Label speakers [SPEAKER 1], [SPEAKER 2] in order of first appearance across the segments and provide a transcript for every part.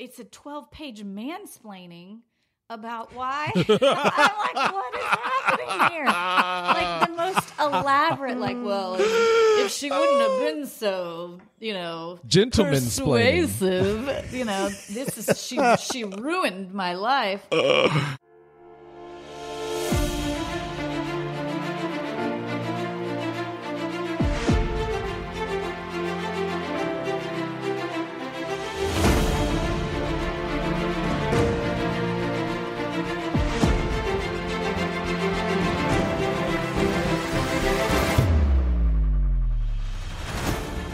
[SPEAKER 1] it's a 12 page mansplaining about why. I'm like, what is happening here? Like the most elaborate, like, well, if, if she wouldn't have been so, you know,
[SPEAKER 2] Gentleman-splaining.
[SPEAKER 1] persuasive, you know, this is she she ruined my life.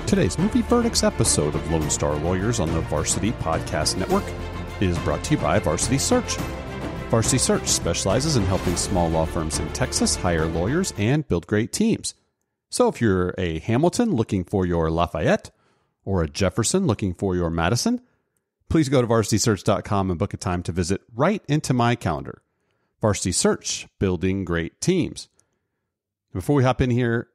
[SPEAKER 3] Today's Movie Verdicts episode of Lone Star Lawyers on the Varsity Podcast Network is brought to you by Varsity Search. Varsity Search specializes in helping small law firms in Texas hire lawyers and build great teams. So if you're a Hamilton looking for your Lafayette or a Jefferson looking for your Madison, please go to varsitysearch.com and book a time to visit right into my calendar. Varsity Search, building great teams. Before we hop in here,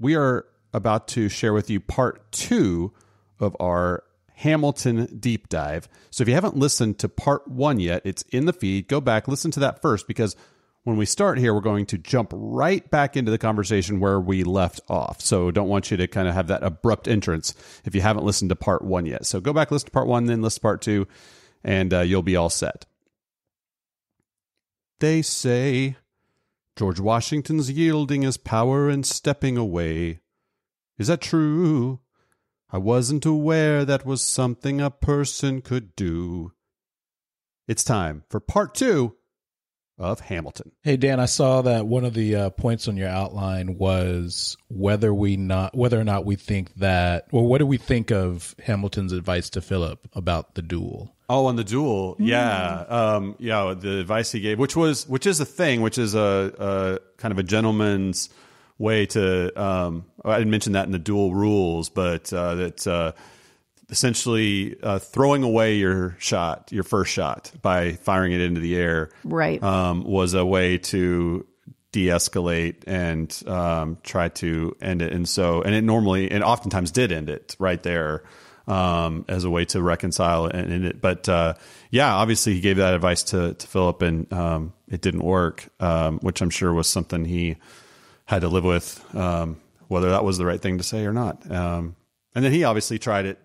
[SPEAKER 3] we are about to share with you part two of our Hamilton deep dive. So if you haven't listened to part one yet, it's in the feed. Go back, listen to that first, because when we start here, we're going to jump right back into the conversation where we left off. So don't want you to kind of have that abrupt entrance if you haven't listened to part one yet. So go back, listen to part one, then listen to part two, and uh, you'll be all set. They say George Washington's yielding his power and stepping away. Is that true? I wasn't aware that was something a person could do. It's time for part two of Hamilton.
[SPEAKER 2] Hey Dan, I saw that one of the uh, points on your outline was whether we not whether or not we think that, or what do we think of Hamilton's advice to Philip about the duel?
[SPEAKER 3] Oh, on the duel, yeah, um, yeah. The advice he gave, which was, which is a thing, which is a, a kind of a gentleman's way to. Um, I didn't mention that in the duel rules, but uh, that uh, essentially uh, throwing away your shot, your first shot, by firing it into the air,
[SPEAKER 1] Right.
[SPEAKER 3] um, was a way to de-escalate and um, try to end it. And so, and it normally and oftentimes did end it right there um, as a way to reconcile and end it. But uh, yeah, obviously he gave that advice to to Philip, and um, it didn't work, um, which I'm sure was something he had to live with, um, whether that was the right thing to say or not. Um, and then he obviously tried it,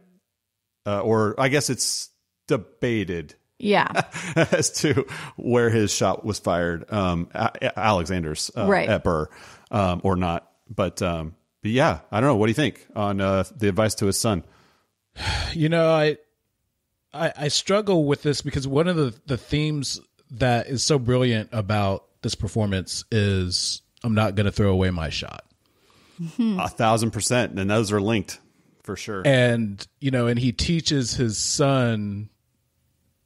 [SPEAKER 3] uh, or I guess it's debated
[SPEAKER 1] yeah.
[SPEAKER 3] as to where his shot was fired, um, A- Alexander's uh,
[SPEAKER 1] Right.
[SPEAKER 3] at Burr, um, or not. But, um, but yeah, I don't know. What do you think on uh, the advice to his son?
[SPEAKER 2] You know, I, I I struggle with this because one of the the themes that is so brilliant about this performance is I'm not going to throw away my shot.
[SPEAKER 3] A thousand percent, and those are linked for sure.
[SPEAKER 2] and you know and he teaches his son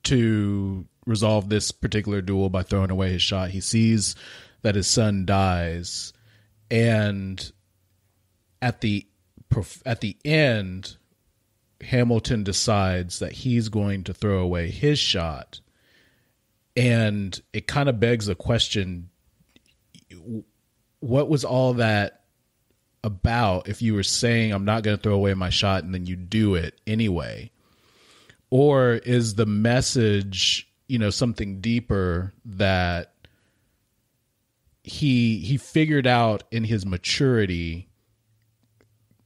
[SPEAKER 2] to resolve this particular duel by throwing away his shot he sees that his son dies and at the at the end Hamilton decides that he's going to throw away his shot and it kind of begs the question what was all that about if you were saying I'm not going to throw away my shot and then you do it anyway? Or is the message, you know, something deeper that he he figured out in his maturity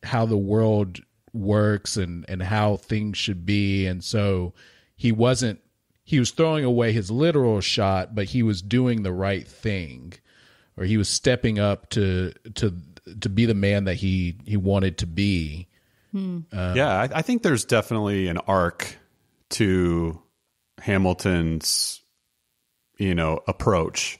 [SPEAKER 2] how the world works and and how things should be and so he wasn't he was throwing away his literal shot but he was doing the right thing or he was stepping up to to to be the man that he he wanted to be.
[SPEAKER 3] yeah, I, I think there's definitely an arc to Hamilton's, you know, approach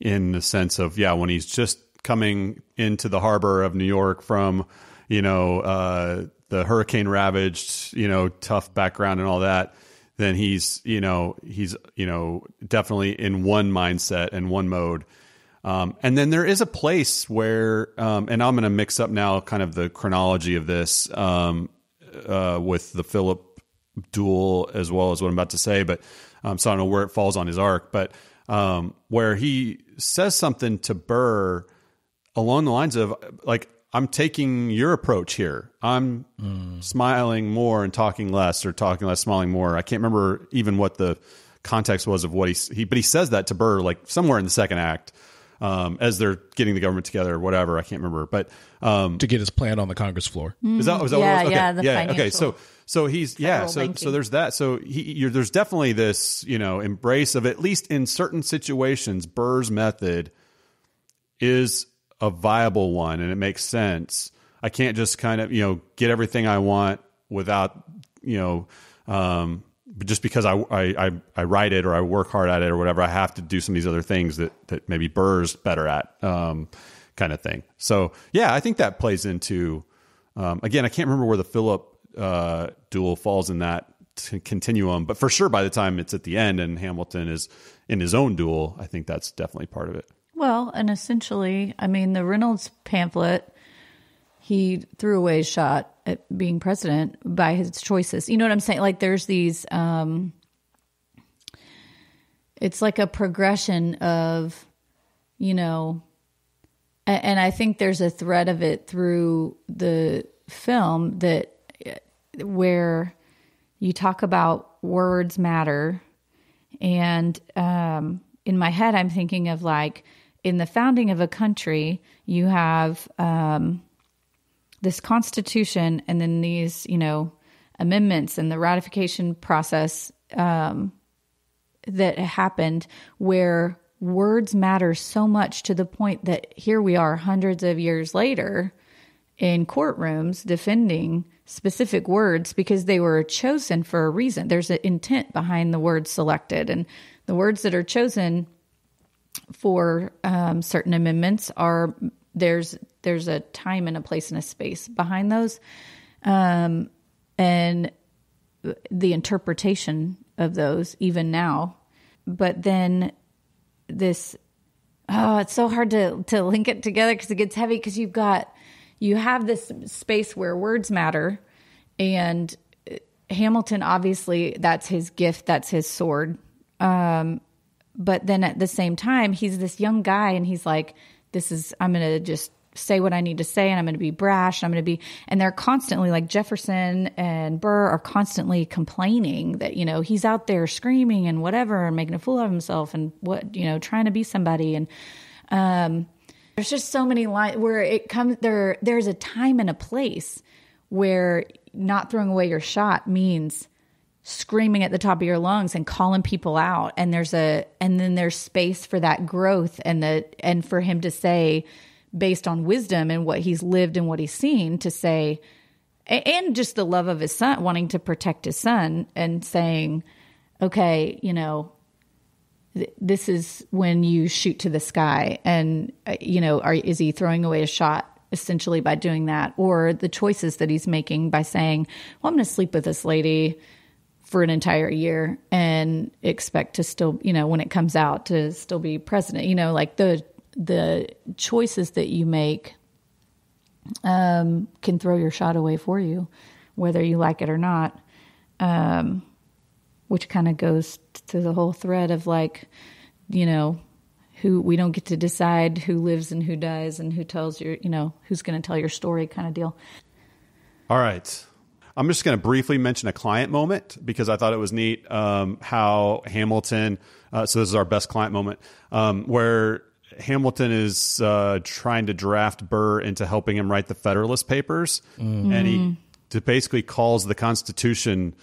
[SPEAKER 3] in the sense of yeah, when he's just coming into the harbor of New York from, you know, uh, the hurricane ravaged, you know, tough background and all that. Then he's, you know, he's, you know, definitely in one mindset and one mode. Um, and then there is a place where, um, and I'm going to mix up now kind of the chronology of this um, uh, with the Philip duel as well as what I'm about to say, but um, so I don't know where it falls on his arc, but um, where he says something to Burr along the lines of like, I'm taking your approach here. I'm smiling more and talking less, or talking less, smiling more. I can't remember even what the context was of what he, he but he says that to Burr like somewhere in the second act um, as they're getting the government together or whatever. I can't remember, but um,
[SPEAKER 2] to get his plan on the Congress floor.
[SPEAKER 3] is that, was that
[SPEAKER 1] Yeah,
[SPEAKER 3] what it was? Okay.
[SPEAKER 1] yeah, the
[SPEAKER 3] Okay. So, so he's, yeah.
[SPEAKER 1] federal
[SPEAKER 3] So, so there's that. So he, you're, there's definitely this, you know, embrace of at least in certain situations, Burr's method is a viable one and it makes sense. I can't just kind of, you know, get everything I want without, you know, um, but just because I, I, I, write it or I work hard at it or whatever, I have to do some of these other things that, that maybe Burr's better at, um, kind of thing. So yeah, I think that plays into, um, again, I can't remember where the Philip, uh, duel falls in that t- continuum, but for sure by the time it's at the end and Hamilton is in his own duel, I think that's definitely part of it.
[SPEAKER 1] Well, and essentially, I mean, the Reynolds pamphlet, he threw away his shot at being president by his choices. You know what I'm saying? Like, there's these, um, it's like a progression of, you know, a- and I think there's a thread of it through the film that where you talk about words matter and um, in my head i'm thinking of like in the founding of a country you have um, this constitution and then these you know amendments and the ratification process um, that happened where words matter so much to the point that here we are hundreds of years later in courtrooms defending specific words because they were chosen for a reason. There's an intent behind the words selected, and the words that are chosen for um, certain amendments are there's there's a time and a place and a space behind those, um, and the interpretation of those even now. But then this oh it's so hard to to link it together because it gets heavy because you've got you have this space where words matter. And hamilton obviously that's his gift that's his sword. Um but then at the same time he's this young guy and he's like this is i'm gonna just say what i need to say and i'm gonna be brash and i'm gonna be and they're constantly like jefferson and burr are constantly complaining that you know he's out there screaming and whatever and making a fool of himself and what you know trying to be somebody and um there's just so many lines where it comes there there's a time and a place where not throwing away your shot means screaming at the top of your lungs and calling people out and there's a and then there's space for that growth and the and for him to say based on wisdom and what he's lived and what he's seen to say and just the love of his son wanting to protect his son and saying okay you know th- this is when you shoot to the sky and uh, you know are, is he throwing away a shot essentially by doing that? Or the choices that he's making by saying well i'm going to sleep with this lady for an entire year and expect to still you know when it comes out to still be president you know like the the choices that you make um, can throw your shot away for you whether you like it or not um, which kind of goes to the whole thread of like, you know, who we don't get to decide who lives and who dies and who tells your, you know, who's going to tell your story kind of deal.
[SPEAKER 3] All right. I'm just going to briefly mention a client moment because I thought it was neat um, how Hamilton. Uh, so this is our best client moment um, where Hamilton is uh, trying to draft Burr into helping him write the Federalist Papers, and he to basically calls the Constitution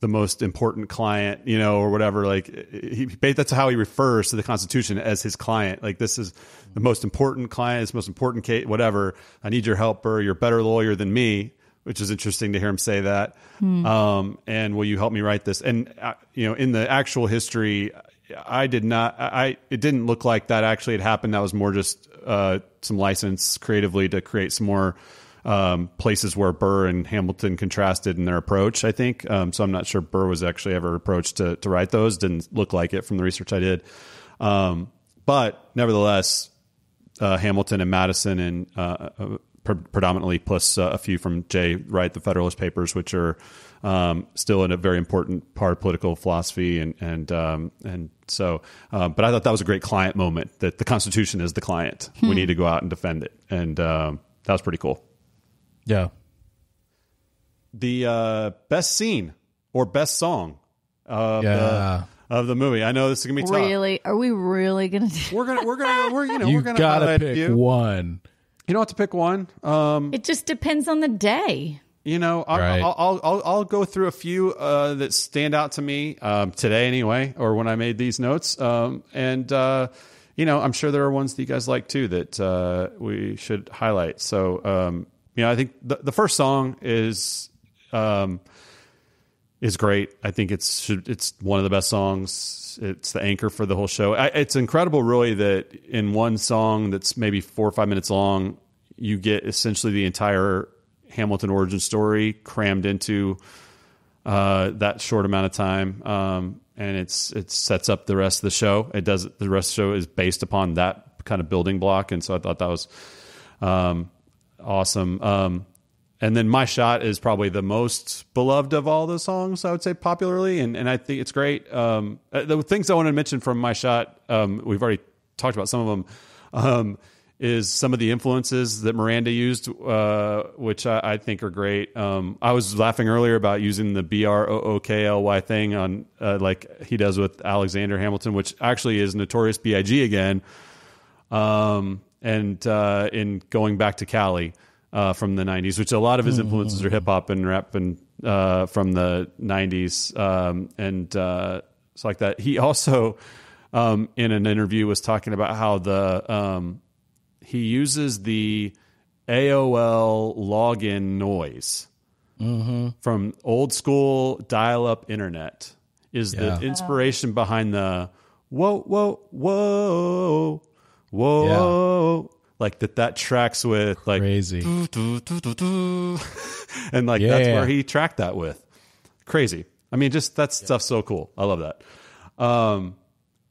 [SPEAKER 3] the most important client, you know, or whatever. Like he, that's how he refers to the Constitution as his client. Like this is the most important client, it's most important case, whatever. I need your help, Burr. You're a better lawyer than me which is interesting to hear him say that. Um, and will you help me write this? And uh, you know, in the actual history, I did not. I it didn't look like that actually had happened. That was more just uh, some license creatively to create some more um, places where Burr and Hamilton contrasted in their approach. I think um, so. I'm not sure Burr was actually ever approached to to write those. Didn't look like it from the research I did. Um, but nevertheless, uh, Hamilton and Madison and uh, uh, pre- predominantly plus uh, a few from Jay write the Federalist Papers, which are um, still in a very important part of political philosophy and and um, and so. Uh, but I thought that was a great client moment that the Constitution is the client. We need to go out and defend it, and um, that was pretty cool.
[SPEAKER 2] Yeah.
[SPEAKER 3] The uh, best scene or best song of,
[SPEAKER 2] Yeah.
[SPEAKER 3] the, of the movie. I know this is gonna be tough.
[SPEAKER 1] Really? Are we really gonna do?
[SPEAKER 3] We're gonna we're gonna we're you know
[SPEAKER 2] You
[SPEAKER 3] we're gonna
[SPEAKER 2] gotta pick
[SPEAKER 3] few.
[SPEAKER 2] one.
[SPEAKER 3] You don't have to pick one. Um,
[SPEAKER 1] It just depends on the day.
[SPEAKER 3] You know, I'll,
[SPEAKER 2] Right.
[SPEAKER 3] I'll, I'll, I'll, I'll go through a few uh, that stand out to me um, today, anyway, or when I made these notes. Um, and, uh, you know, I'm sure there are ones that you guys like too that uh, we should highlight. So, um, you know, I think the, the first song is um, is great. I think it's should, it's one of the best songs. It's the anchor for the whole show. I, it's incredible, really, that in one song that's maybe four or five minutes long, you get essentially the entire Hamilton origin story crammed into uh, that short amount of time. Um, and it's it sets up the rest of the show. It does the rest of the show is based upon that kind of building block, and so I thought that was um, awesome. Um, and then my shot is probably the most beloved of all the songs I would say popularly, and and I think it's great. Um, uh, the things I want to mention from my shot, um, we've already talked about some of them. Is some of the influences that Miranda used, uh, which I, I think are great. Um, I was laughing earlier about using the B R O O K L Y thing on uh, like he does with Alexander Hamilton, which actually is Notorious B.I.G. again um, and uh, in going back to Cali uh, from the '90s, which a lot of his influences are hip hop and rap and uh, from the '90s, um, and uh, it's like that. He also, um, in an interview, was talking about how the um, he uses the AOL login noise from old school dial-up internet. Is
[SPEAKER 2] Yeah.
[SPEAKER 3] the inspiration behind the whoa whoa whoa whoa like that that tracks with like
[SPEAKER 2] Crazy.
[SPEAKER 3] doo, doo, doo, and like that's
[SPEAKER 2] Yeah.
[SPEAKER 3] where he tracked that with crazy i mean just that stuff's so cool i love that um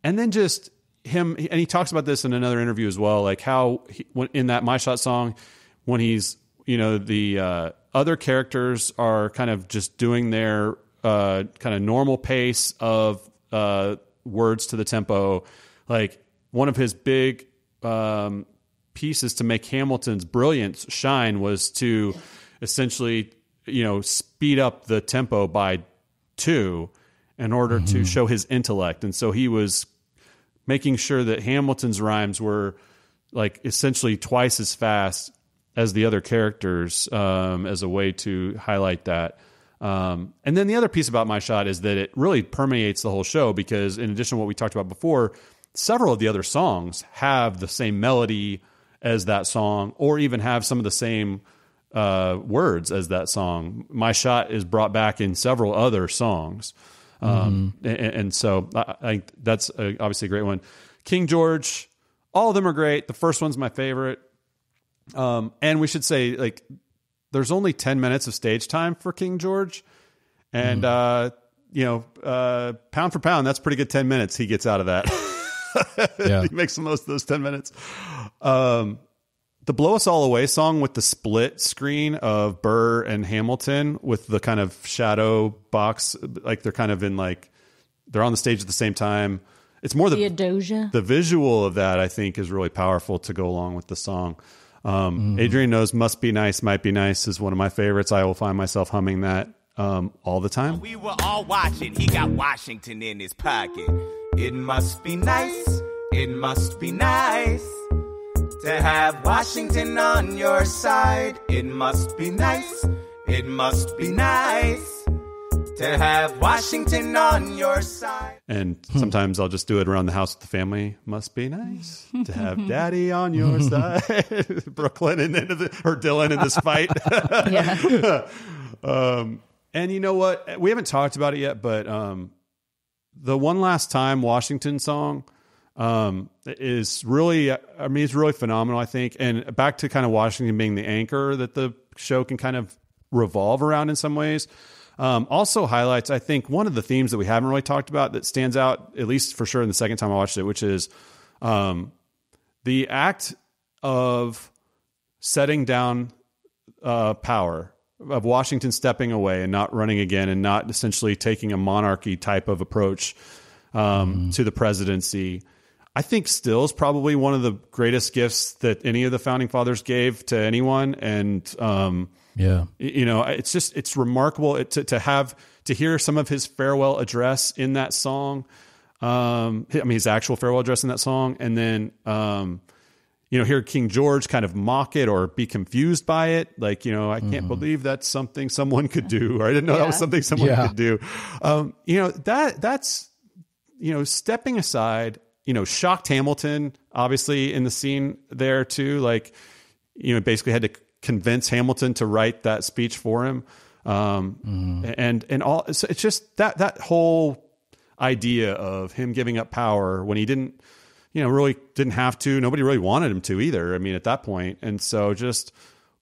[SPEAKER 3] and then just him and he talks about this in another interview as well like how he, in that my shot song when he's you know the uh, other characters are kind of just doing their uh, kind of normal pace of uh, words to the tempo. Like one of his big um, pieces to make hamilton's brilliance shine was to essentially you know speed up the tempo by two in order to show his intellect. And so he was making sure that Hamilton's rhymes were like essentially twice as fast as the other characters um, as a way to highlight that. Um, and then the other piece about my shot is that it really permeates the whole show because in addition to what we talked about before, several of the other songs have the same melody as that song, or even have some of the same uh, words as that song. My shot is brought back in several other songs. Um, and, and so I, I think that's a, obviously a great one. King George, all of them are great. The first one's my favorite. Um, and we should say like there's only 10 minutes of stage time for King George. And, uh, you know, uh, pound for pound, that's pretty good 10 minutes he gets out of that.
[SPEAKER 2] Yeah.
[SPEAKER 3] he makes the most of those 10 minutes. Um, the Blow Us All Away song with the split screen of Burr and Hamilton with the kind of shadow box, like they're kind of in like, they're on the stage at the same time. It's more the,
[SPEAKER 1] Theodosia.
[SPEAKER 3] the visual of that, I think, is really powerful to go along with the song. Um, Adrian knows "Must Be Nice, Might Be Nice" is one of my favorites. I will find myself humming that um, all the time.
[SPEAKER 4] We were all watching. He got Washington in his pocket. It must be nice. It must be nice to have Washington on your side. It must be nice. It must be nice to have Washington on your side.
[SPEAKER 3] And sometimes I'll just do it around the house with the family. Must be nice to have Daddy on your side, Brooklyn and into the, or Dylan in this fight.
[SPEAKER 1] yeah.
[SPEAKER 3] Um, and you know what? We haven't talked about it yet, but um, the one last time Washington song um, is really, I mean, it's really phenomenal. I think, and back to kind of Washington being the anchor that the show can kind of revolve around in some ways. Um, also highlights, I think, one of the themes that we haven't really talked about that stands out, at least for sure, in the second time I watched it, which is um, the act of setting down uh, power of Washington stepping away and not running again and not essentially taking a monarchy type of approach um, to the presidency. I think still is probably one of the greatest gifts that any of the founding fathers gave to anyone. And, um,
[SPEAKER 2] Yeah.
[SPEAKER 3] you know, it's just, it's remarkable to, to have, to hear some of his farewell address in that song. Um, I mean, his actual farewell address in that song. And then, um, you know, hear King George kind of mock it or be confused by it. Like, you know, I can't believe that's something someone could do, or I didn't know that was something someone
[SPEAKER 2] Yeah.
[SPEAKER 3] could do. Um, you know, that, that's, you know, stepping aside, you know, shocked Hamilton, obviously in the scene there too. Like, you know, basically had to convince Hamilton to write that speech for him. Um, and, and all, so it's just that, that whole idea of him giving up power when he didn't, you know, really didn't have to, nobody really wanted him to either. I mean, at that point. And so just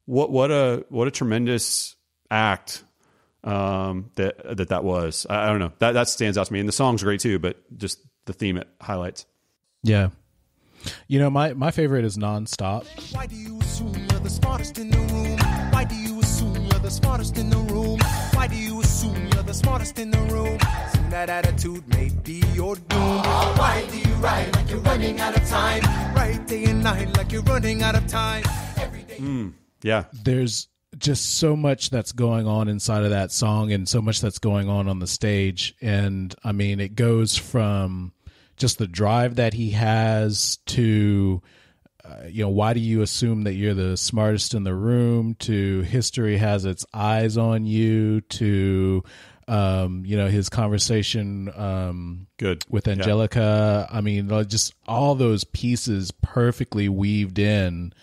[SPEAKER 3] what, what a, what a tremendous act um, that that that was. I, I don't know. That that stands out to me, and the song's great too. But just the theme it highlights.
[SPEAKER 2] Yeah. You know, my, my favorite is nonstop.
[SPEAKER 5] Why do you assume you're the smartest in the room? Why do you assume you're the smartest in the room? Why do you assume you're the smartest in the room? Soon that attitude may be your doom. Oh, why do you write like you're running out of time? Write day and night like you're running out of time. Every day. Hmm.
[SPEAKER 3] Yeah,
[SPEAKER 2] there's just so much that's going on inside of that song and so much that's going on on the stage and i mean it goes from just the drive that he has to uh, you know why do you assume that you're the smartest in the room to history has its eyes on you to um you know his conversation um
[SPEAKER 3] good
[SPEAKER 2] with
[SPEAKER 3] Yeah.
[SPEAKER 2] Angelica. I mean, just all those pieces perfectly weaved in,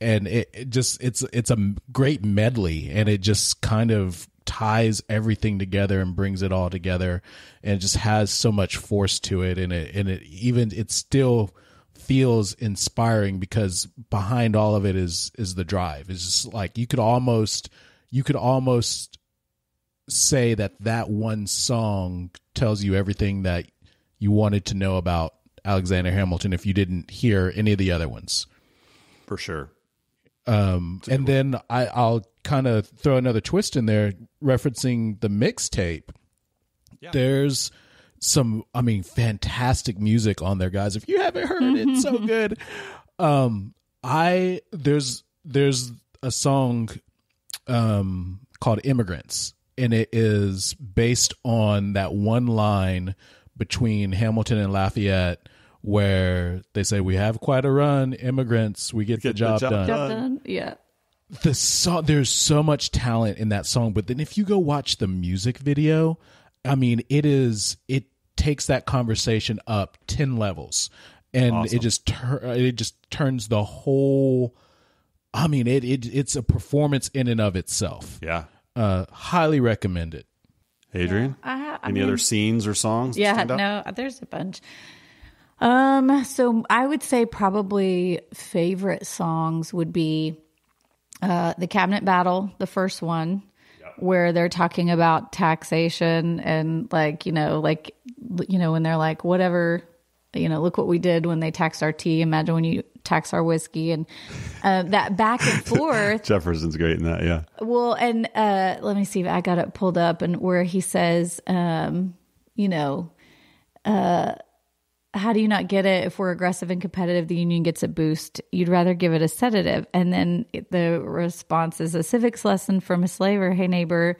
[SPEAKER 2] and it, it just it's it's a great medley, and it just kind of ties everything together and brings it all together, and just has so much force to it, and it and it even it still feels inspiring because behind all of it is is the drive. It's just like you could almost you could almost say that that one song tells you everything that you wanted to know about Alexander Hamilton if you didn't hear any of the other ones.
[SPEAKER 3] for sure.
[SPEAKER 2] Um, and then I, I'll kind of throw another twist in there, referencing the mixtape. There's some, I mean, fantastic music on there, guys. If you haven't heard it, it's so good. Um, I there's there's a song um called Immigrants, and it is based on that one line between Hamilton and Lafayette where they say we have quite a run immigrants we get, the
[SPEAKER 3] the
[SPEAKER 2] job,
[SPEAKER 3] job
[SPEAKER 2] done
[SPEAKER 3] done.
[SPEAKER 1] Yeah.
[SPEAKER 2] The song there's so much talent in that song but then if you go watch the music video i mean it is it takes that conversation up 10 levels and it just tur- it just turns the whole i mean it, it it's a performance in and of itself
[SPEAKER 3] Yeah,
[SPEAKER 2] uh highly recommend it
[SPEAKER 3] Adrian.
[SPEAKER 1] I, ha- I
[SPEAKER 3] Any
[SPEAKER 1] mean,
[SPEAKER 3] other scenes or songs?
[SPEAKER 1] Yeah, no, there's a bunch. Um, so I would say probably favorite songs would be uh the cabinet battle, the first one, where they're talking about taxation and like, you know, like you know, when they're like, whatever, you know, look what we did when they taxed our tea. Imagine when you tax our whiskey and uh, that back and forth.
[SPEAKER 3] Jefferson's great in that. Yeah,
[SPEAKER 1] Well, and uh, let me see if I got it pulled up, and where he says, um, you know, uh, how do you not get it if we're aggressive and competitive? The union gets a boost. You'd rather give it a sedative. And then the response is a civics lesson from a slaver. Hey, neighbor,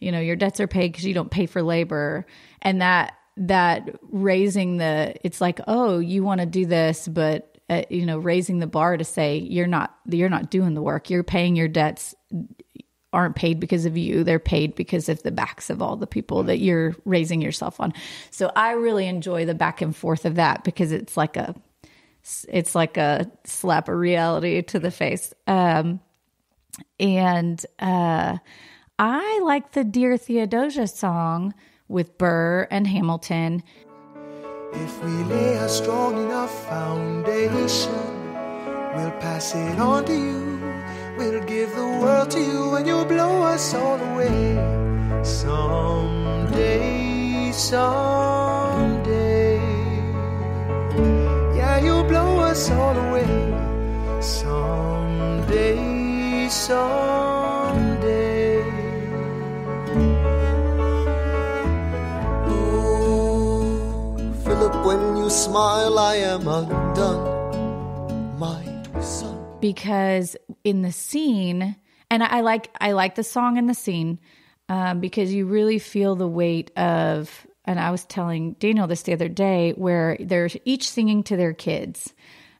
[SPEAKER 1] you know, your debts are paid because you don't pay for labor. And that, that raising the, it's like, oh, you want to do this, but, uh, you know, raising the bar to say you're not, you're not doing the work. You're paying your debts aren't paid because of you. They're paid because of the backs of all the people that you're raising yourself on. So I really enjoy the back and forth of that because it's like a it's like a slap of reality to the face. Um and uh I like the Dear Theodosia song with Burr and Hamilton.
[SPEAKER 5] If we lay a strong enough foundation, we'll pass it on to you. We'll give the world to you and you'll blow us all away. Someday, someday. Yeah, you'll blow us all away. Someday, someday. When you smile, I am undone.
[SPEAKER 1] Because in the scene and I like I like the song in the scene um, because you really feel the weight of and I was telling Daniel this the other day where they're each singing to their kids.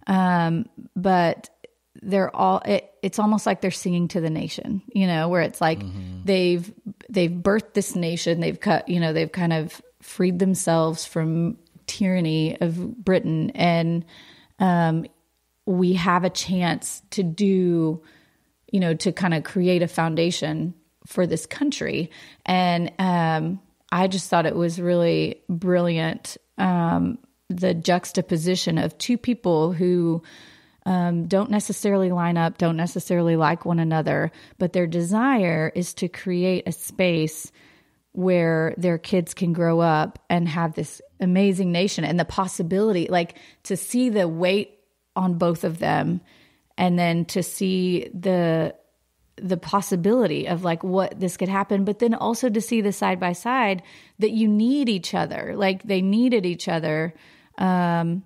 [SPEAKER 1] Um, but they're all it, it's almost like they're singing to the nation you know where it's like they've they've birthed this nation. They've cut you know they've kind of freed themselves from tyranny of britain. And um, we have a chance to do you know to kind of create a foundation for this country. And um, i just thought it was really brilliant um, the juxtaposition of two people who um, don't necessarily line up don't necessarily like one another but their desire is to create a space where their kids can grow up and have this amazing nation and the possibility like to see the weight on both of them and then to see the the possibility of like what this could happen but then also to see the side by side that you need each other like they needed each other um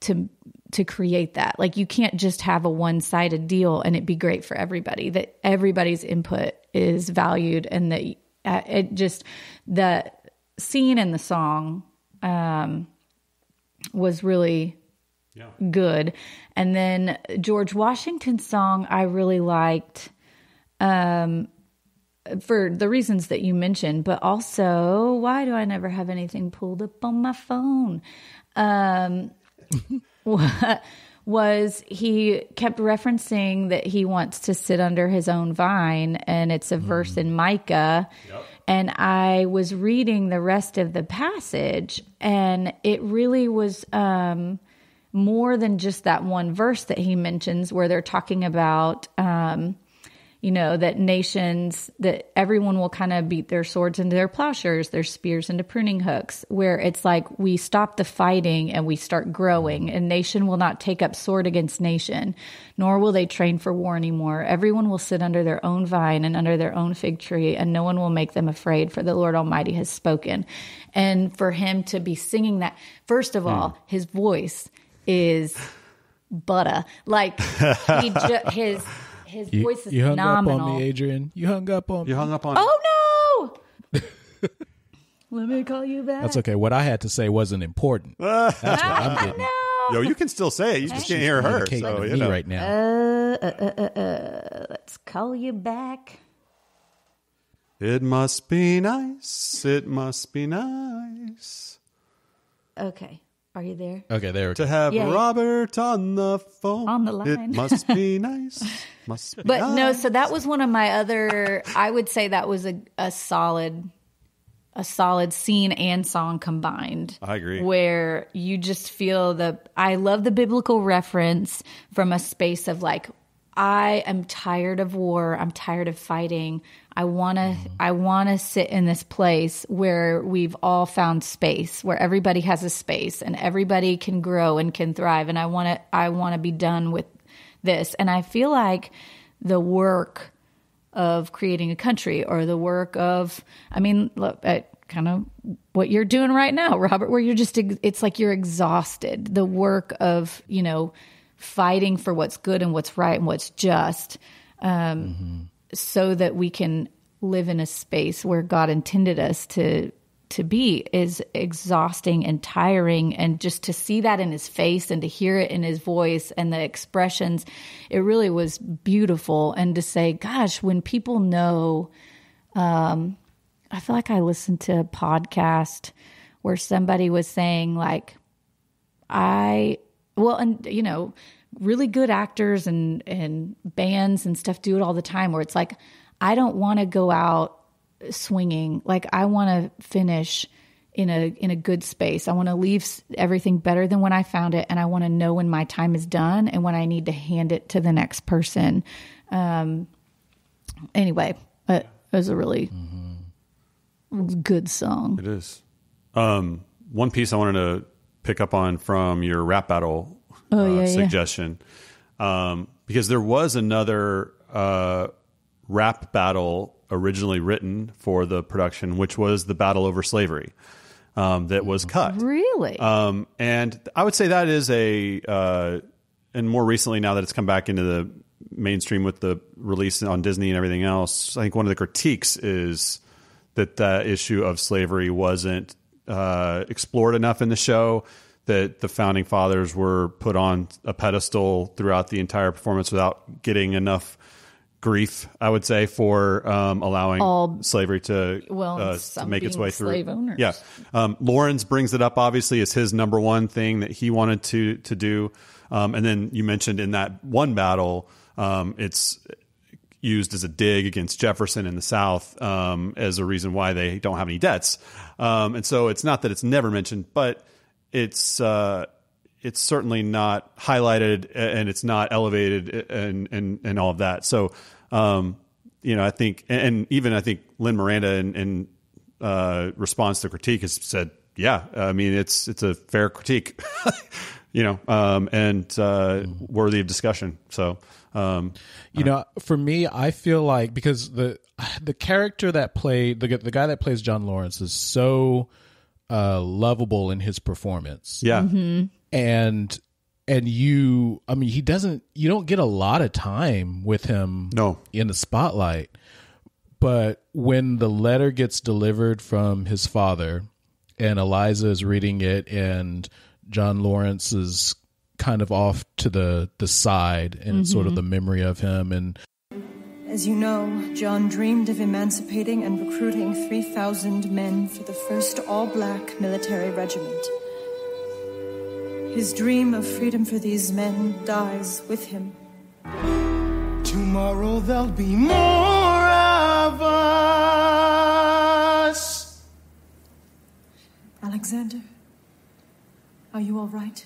[SPEAKER 1] to to create that. Like you can't just have a one-sided deal and it be great for everybody that everybody's input is valued and that uh, it just the scene in the song um was really good. And then George Washington's song I really liked um for the reasons that you mentioned, but also why do I never have anything pulled up on my phone? Um was he kept referencing that he wants to sit under his own vine and it's a verse in Micah and I was reading the rest of the passage and it really was um more than just that one verse that he mentions where they're talking about um you know that nations that everyone will kind of beat their swords into their plowshares their spears into pruning hooks where it's like we stop the fighting and we start growing and nation will not take up sword against nation nor will they train for war anymore. Everyone will sit under their own vine and under their own fig tree and no one will make them afraid for the lord almighty has spoken. And for him to be singing that first of all his voice is butter like he ju- his his
[SPEAKER 2] You,
[SPEAKER 1] voice is
[SPEAKER 2] you hung
[SPEAKER 1] phenomenal.
[SPEAKER 2] up on me, Adrian. You hung up on me.
[SPEAKER 3] You hung up on.
[SPEAKER 1] Oh no! Let me call you back.
[SPEAKER 2] That's okay. What I had to say wasn't important. That's what I'm getting.
[SPEAKER 1] no.
[SPEAKER 3] Yo, you can still say it. You just can't hear her.
[SPEAKER 2] Communicating
[SPEAKER 3] So you know.
[SPEAKER 2] right now.
[SPEAKER 1] Uh, uh, uh, uh, uh, let's call you back.
[SPEAKER 3] It must be nice. It must be nice
[SPEAKER 1] Okay, are you there?
[SPEAKER 2] okay, there. we
[SPEAKER 3] to have
[SPEAKER 1] Yeah.
[SPEAKER 3] Robert on the phone.
[SPEAKER 1] On the line.
[SPEAKER 3] It must be nice. Must be
[SPEAKER 1] But no,
[SPEAKER 3] nice.
[SPEAKER 1] so that was one of my other. I would say that was a a solid, a solid scene and song combined.
[SPEAKER 3] I agree.
[SPEAKER 1] Where you just feel the. I love the biblical reference from a space of like, I am tired of war. I'm tired of fighting. I want to. I want to sit in this place where we've all found space, where everybody has a space and everybody can grow and can thrive. And I want to. I want to be done with this. And I feel like the work of creating a country or the work of, I mean, look at kind of what you're doing right now, Robert, where you're just it's like you're exhausted. The work of, you know, fighting for what's good and what's right and what's just, um, so that we can live in a space where God intended us to to be is exhausting and tiring. And just to see that in his face and to hear it in his voice and the expressions it really was beautiful. And to say gosh when people know um i feel like i listened to a podcast where somebody was saying like i well and you know really good actors and and bands and stuff do it all the time where it's like i don't want to go out swinging. Like i want to finish in a in a good space. I want to leave everything better than when i found it and i want to know when my time is done and when i need to hand it to the next person. Um anyway it was a really good song.
[SPEAKER 3] It is. Um, one piece I wanted to pick up on from your rap battle
[SPEAKER 1] Oh, yeah, yeah.
[SPEAKER 3] suggestion, um, because there was another uh, rap battle originally written for the production, which was the battle over slavery. um, that was cut.
[SPEAKER 1] Really?
[SPEAKER 3] Um, and I would say that is a, uh, and more recently now that it's come back into the mainstream with the release on Disney and everything else, I think one of the critiques is that the issue of slavery wasn't uh, explored enough in the show. That the founding fathers were put on a pedestal throughout the entire performance without getting enough grief, I would say, for um, allowing
[SPEAKER 1] All-
[SPEAKER 3] slavery to,
[SPEAKER 1] Well,
[SPEAKER 3] uh, to make its way through.
[SPEAKER 1] slave owners.
[SPEAKER 3] Yeah, um, Laurens brings it up obviously as his number one thing that he wanted to to do. Um, and then you mentioned in that one battle, um, it's used as a dig against Jefferson in the South um, as a reason why they don't have any debts. Um, and so it's not that it's never mentioned, but it's uh, it's certainly not highlighted and it's not elevated and and and all of that. So um, you know, I think, and even I think Lin Miranda in, in uh, response to critique has said, yeah, I mean, it's it's a fair critique, you know, um, and uh, worthy of discussion. So. Um,
[SPEAKER 2] You know, for me, I feel like because the the character that played the the guy that plays John Laurens is so uh, lovable in his performance,
[SPEAKER 3] yeah,
[SPEAKER 2] and and you, I mean, he doesn't. You don't get a lot of time with him,
[SPEAKER 3] No.
[SPEAKER 2] in the spotlight. But when the letter gets delivered from his father, and Eliza is reading it, and John Laurens is kind of off to the the side, and it's sort of the memory of him, and
[SPEAKER 6] As you know, John dreamed of emancipating and recruiting 3,000 men for the first all black military regiment. His dream of freedom for these men dies with him.
[SPEAKER 5] Tomorrow there'll be more of us.
[SPEAKER 6] Alexander, are you all right?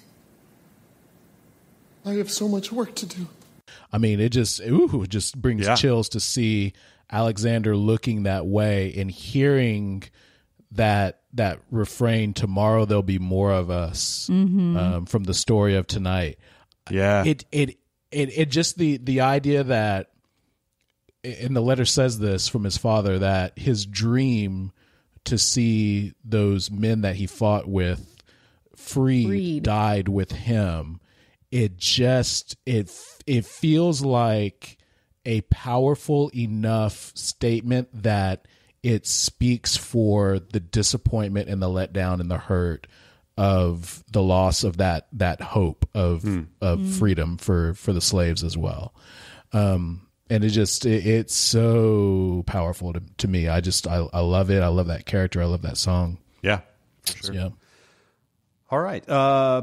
[SPEAKER 5] I have so much work to do.
[SPEAKER 2] I mean, it just ooh, it just brings
[SPEAKER 3] Yeah.
[SPEAKER 2] chills to see Alexander looking that way and hearing that that refrain. Tomorrow there'll be more of us um, from the story of tonight.
[SPEAKER 3] yeah,
[SPEAKER 2] It it it it just the the idea that and the letter says this from his father that his dream to see those men that he fought with freed,
[SPEAKER 1] Freed.
[SPEAKER 2] died with him it just it it feels like a powerful enough statement that it speaks for the disappointment and the letdown and the hurt of the loss of that that hope of of freedom for for the slaves as well um and it just it, it's so powerful to, to me i just I, I love it i love that character i love that song
[SPEAKER 3] yeah. for sure.
[SPEAKER 2] yeah
[SPEAKER 3] All right. Uh,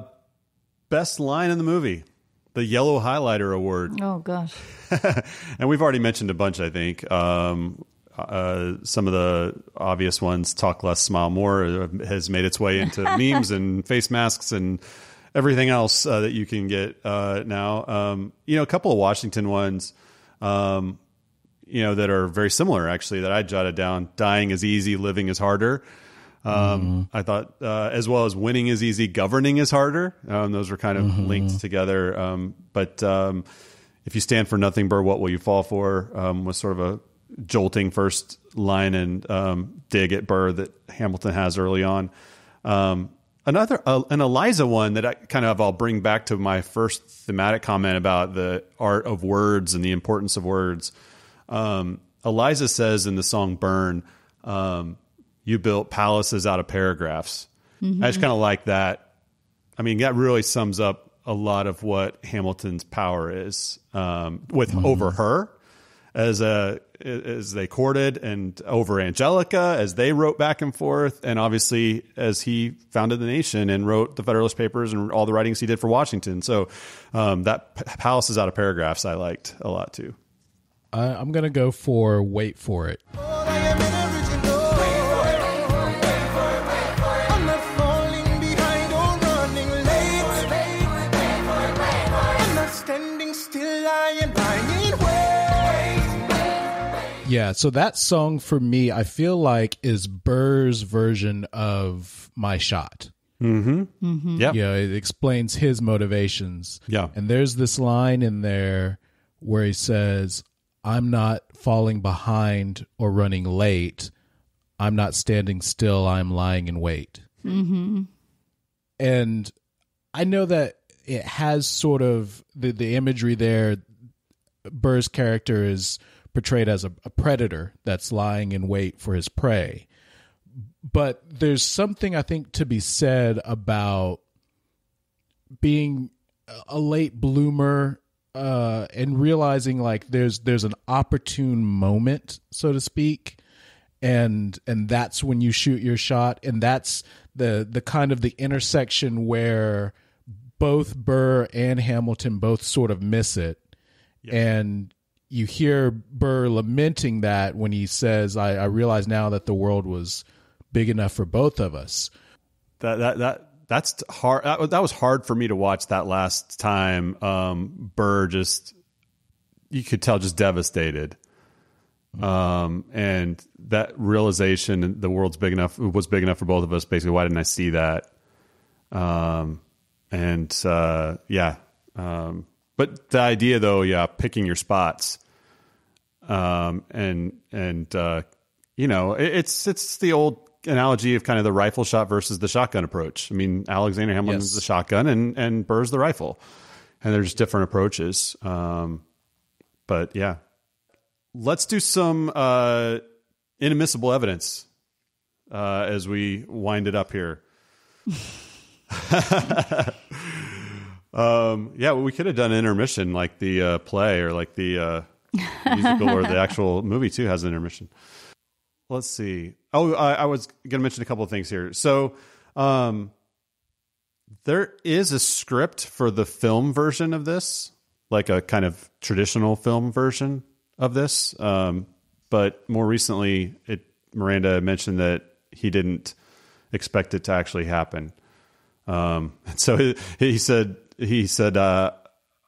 [SPEAKER 3] best line in the movie, the Yellow Highlighter Award.
[SPEAKER 1] oh gosh.
[SPEAKER 3] and we've already mentioned a bunch, I think. Um, uh, some of the obvious ones, Talk Less, Smile More, uh, has made its way into memes and face masks and everything else uh, that you can get uh, now. Um, you know, a couple of Washington ones, um, you know, that are very similar, actually, that I jotted down. Dying is easy, living is harder. Um, I thought, uh, as well as winning is easy, governing is harder. Um, those were kind of linked together. Um, but um, if you stand for nothing, Burr, what will you fall for? Um, was sort of a jolting first line and um, dig at Burr that Hamilton has early on. Um, another, uh, an Eliza one that I kind of I'll bring back to my first thematic comment about the art of words and the importance of words. Um, Eliza says in the song "Burn," um, "You built palaces out of paragraphs." I just kind of like that. I mean, that really sums up a lot of what Hamilton's power is um, with over her as a as they courted and over Angelica as they wrote back and forth and obviously as he founded the nation and wrote the Federalist Papers and all the writings he did for Washington. So um, that p- palaces out of paragraphs I liked a lot too.
[SPEAKER 2] I, i'm gonna go for wait for it Yeah, so that song for me, I feel like is Burr's version of My Shot. Mm-hmm. Mm-hmm.
[SPEAKER 3] Yeah.
[SPEAKER 2] Yeah, it explains his motivations.
[SPEAKER 3] Yeah.
[SPEAKER 2] And there's this line in there where he says, I'm not falling behind or running late. I'm not standing still, I'm lying in wait. Mm-hmm. and I know that it has sort of the the imagery there. Burr's character is portrayed as a, a predator that's lying in wait for his prey, but there's something I think to be said about being a late bloomer uh, and realizing like there's there's an opportune moment, so to speak, and and that's when you shoot your shot, and that's the the kind of the intersection where both Burr and Hamilton both sort of miss it, and you hear Burr lamenting that when he says, I, "I realize now that the world was big enough for both of us."
[SPEAKER 3] that that that that's hard. That, was- hard for me to watch that last time. Um, Burr just you could tell just devastated. Um, and that realization, the world's big enough was big enough for both of us. Basically, why didn't I see that? Um, and uh, yeah, um, but the idea though, yeah, picking your spots, um, and and uh, you know, it, it's it's the old analogy of kind of the rifle shot versus the shotgun approach. I mean, Alexander Hamilton's
[SPEAKER 2] Yes.
[SPEAKER 3] the shotgun, and and Burr's the rifle, and there's different approaches. Um, but yeah, let's do some uh, inadmissible evidence uh, as we wind it up here. um, yeah, well, we could have done intermission like the uh, play or like the uh, musical or the actual movie too has an intermission. Let's see. Oh, I, I was going to mention a couple of things here. So, um, there is a script for the film version of this, like a kind of traditional film version of this. Um, but more recently, it Miranda mentioned that he didn't expect it to actually happen. Um, so he, he said he said uh,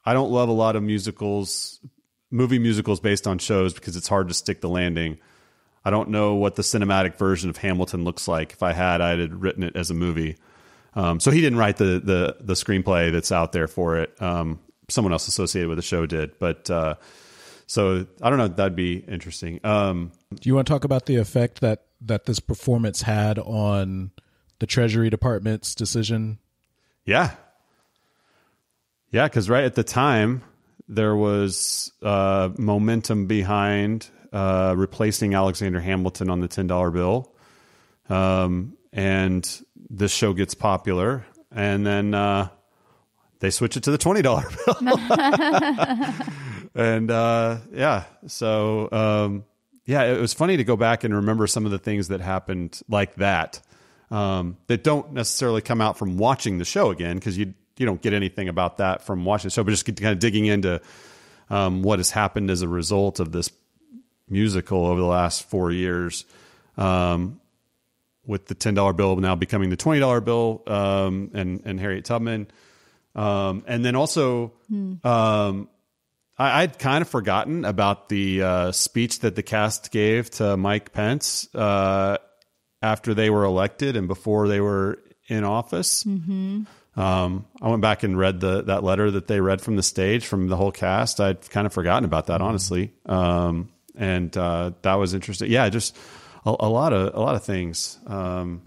[SPEAKER 3] I don't love a lot of musicals, movie musicals based on shows because it's hard to stick the landing. I don't know what the cinematic version of Hamilton looks like. If I had, I'd had written it as a movie. Um, so he didn't write the, the the screenplay that's out there for it. Um, someone else associated with the show did, but uh, so I don't know. That'd be interesting. Um,
[SPEAKER 2] Do you want to talk about the effect that that this performance had on the Treasury Department's decision?
[SPEAKER 3] Yeah. Yeah, because right at the time, there was uh, momentum behind uh, replacing Alexander Hamilton on the $10 bill. Um, and this show gets popular. And then uh, they switch it to the $20 bill. and uh, yeah, so um, yeah, it was funny to go back and remember some of the things that happened like that um, that don't necessarily come out from watching the show again because you you don't get anything about that from watching the show, but just kind of digging into um, what has happened as a result of this musical over the last four years. Um, with the ten dollar bill now becoming the twenty dollar bill, um, and and Harriet Tubman, um, and then also um, I, I'd kind of forgotten about the uh, speech that the cast gave to Mike Pence uh, after they were elected and before they were in office. Um, I went back and read the that letter that they read from the stage from the whole cast. I'd kind of forgotten about that, honestly, um, and uh, that was interesting. Yeah, just a, a lot of a lot of things. Um,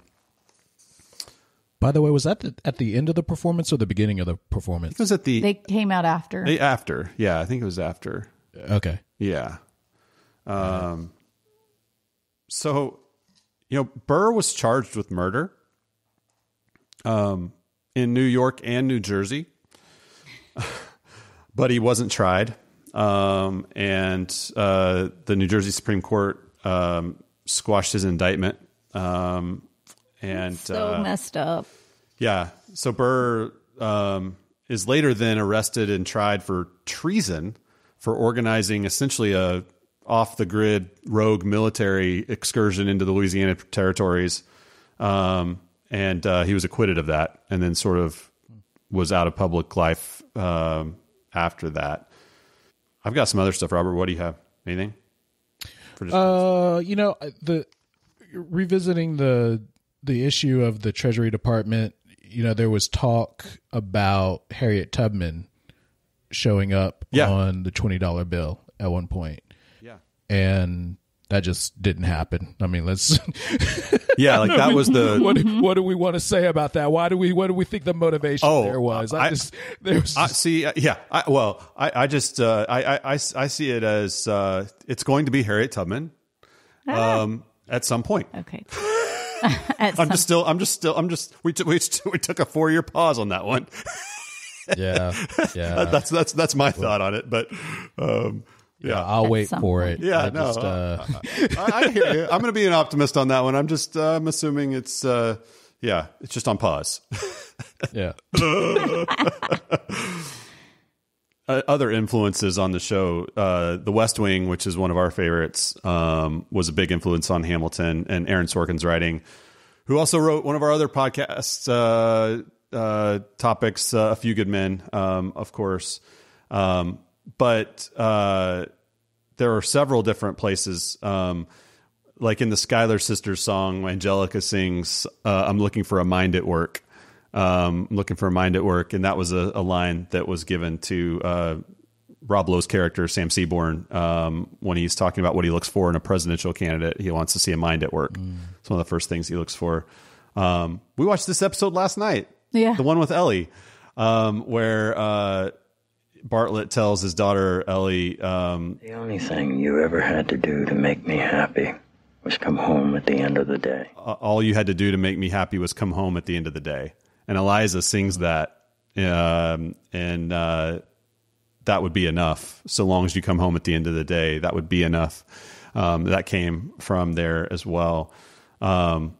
[SPEAKER 2] By the way, was that the, at the end of the performance or the beginning of the performance?
[SPEAKER 3] it was at the
[SPEAKER 1] They came out after.
[SPEAKER 3] after. Yeah, I think it was after.
[SPEAKER 2] Okay.
[SPEAKER 3] Yeah. Um, so, you know, Burr was charged with murder um, in New York and New Jersey, but he wasn't tried. Um, and uh, the New Jersey Supreme Court um, squashed his indictment. Um, and
[SPEAKER 1] so
[SPEAKER 3] uh,
[SPEAKER 1] messed up.
[SPEAKER 3] yeah. So Burr um, is later then arrested and tried for treason for organizing essentially a off the grid rogue military excursion into the Louisiana territories. Um, and uh, he was acquitted of that and then sort of was out of public life um, after that. I've got some other stuff, Robert. What do you have? Anything?
[SPEAKER 2] Uh, you know, the revisiting the the issue of the Treasury Department, you know, there was talk about Harriet Tubman showing up
[SPEAKER 3] Yeah.
[SPEAKER 2] on the twenty dollar bill at one point,
[SPEAKER 3] yeah.
[SPEAKER 2] and that just didn't happen. I mean, let's
[SPEAKER 3] yeah, like that was the
[SPEAKER 2] what do, what do we want to say about that? Why do we what do we think the motivation
[SPEAKER 3] Oh,
[SPEAKER 2] there was? I,
[SPEAKER 3] I-
[SPEAKER 2] just there was
[SPEAKER 3] I see. uh, Yeah. I, well, I, I just uh, I, I, I I see it as uh, it's going to be Harriet Tubman um, at some point.
[SPEAKER 1] Okay. At
[SPEAKER 3] I'm
[SPEAKER 1] some-
[SPEAKER 3] just still. I'm just still. I'm just. We took we, t- we took a four year pause on that one.
[SPEAKER 2] yeah yeah.
[SPEAKER 3] that's that's that's my thought on it. But um,
[SPEAKER 2] yeah, I'll wait for
[SPEAKER 1] point.
[SPEAKER 2] it.
[SPEAKER 3] Yeah,
[SPEAKER 2] I
[SPEAKER 3] no,
[SPEAKER 2] just, uh,
[SPEAKER 3] I, I hear you. I'm going to be an optimist on that one. I'm just. Uh, I'm assuming it's. Uh, yeah, it's just on pause.
[SPEAKER 2] yeah.
[SPEAKER 3] uh, other influences on the show, uh, The West Wing, which is one of our favorites, um, was a big influence on Hamilton and Aaron Sorkin's writing, who also wrote one of our other podcasts uh, uh, topics, uh, A Few Good Men, um, of course. Um, but uh, there are several different places. Um, like in the Schuyler Sisters song, Angelica sings, uh, I'm looking for a mind at work. Um, I'm looking for a mind at work. And that was a, a line that was given to uh, Rob Lowe's character, Sam Seaborn, um, when he's talking about what he looks for in a presidential candidate. He wants to see a mind at work. It's one of the first things he looks for. Um, we watched this episode last night.
[SPEAKER 1] Yeah.
[SPEAKER 3] The one with Ellie, um, where uh, Bartlet tells his daughter, Ellie, um,
[SPEAKER 7] The only thing you ever had to do to make me happy was come home at the end of the day.
[SPEAKER 3] all you had to do to make me happy was come home at the end of the day. And Eliza sings that, um, and uh, that would be enough. So long as you come home at the end of the day, that would be enough. Um, that came from there as well. Um,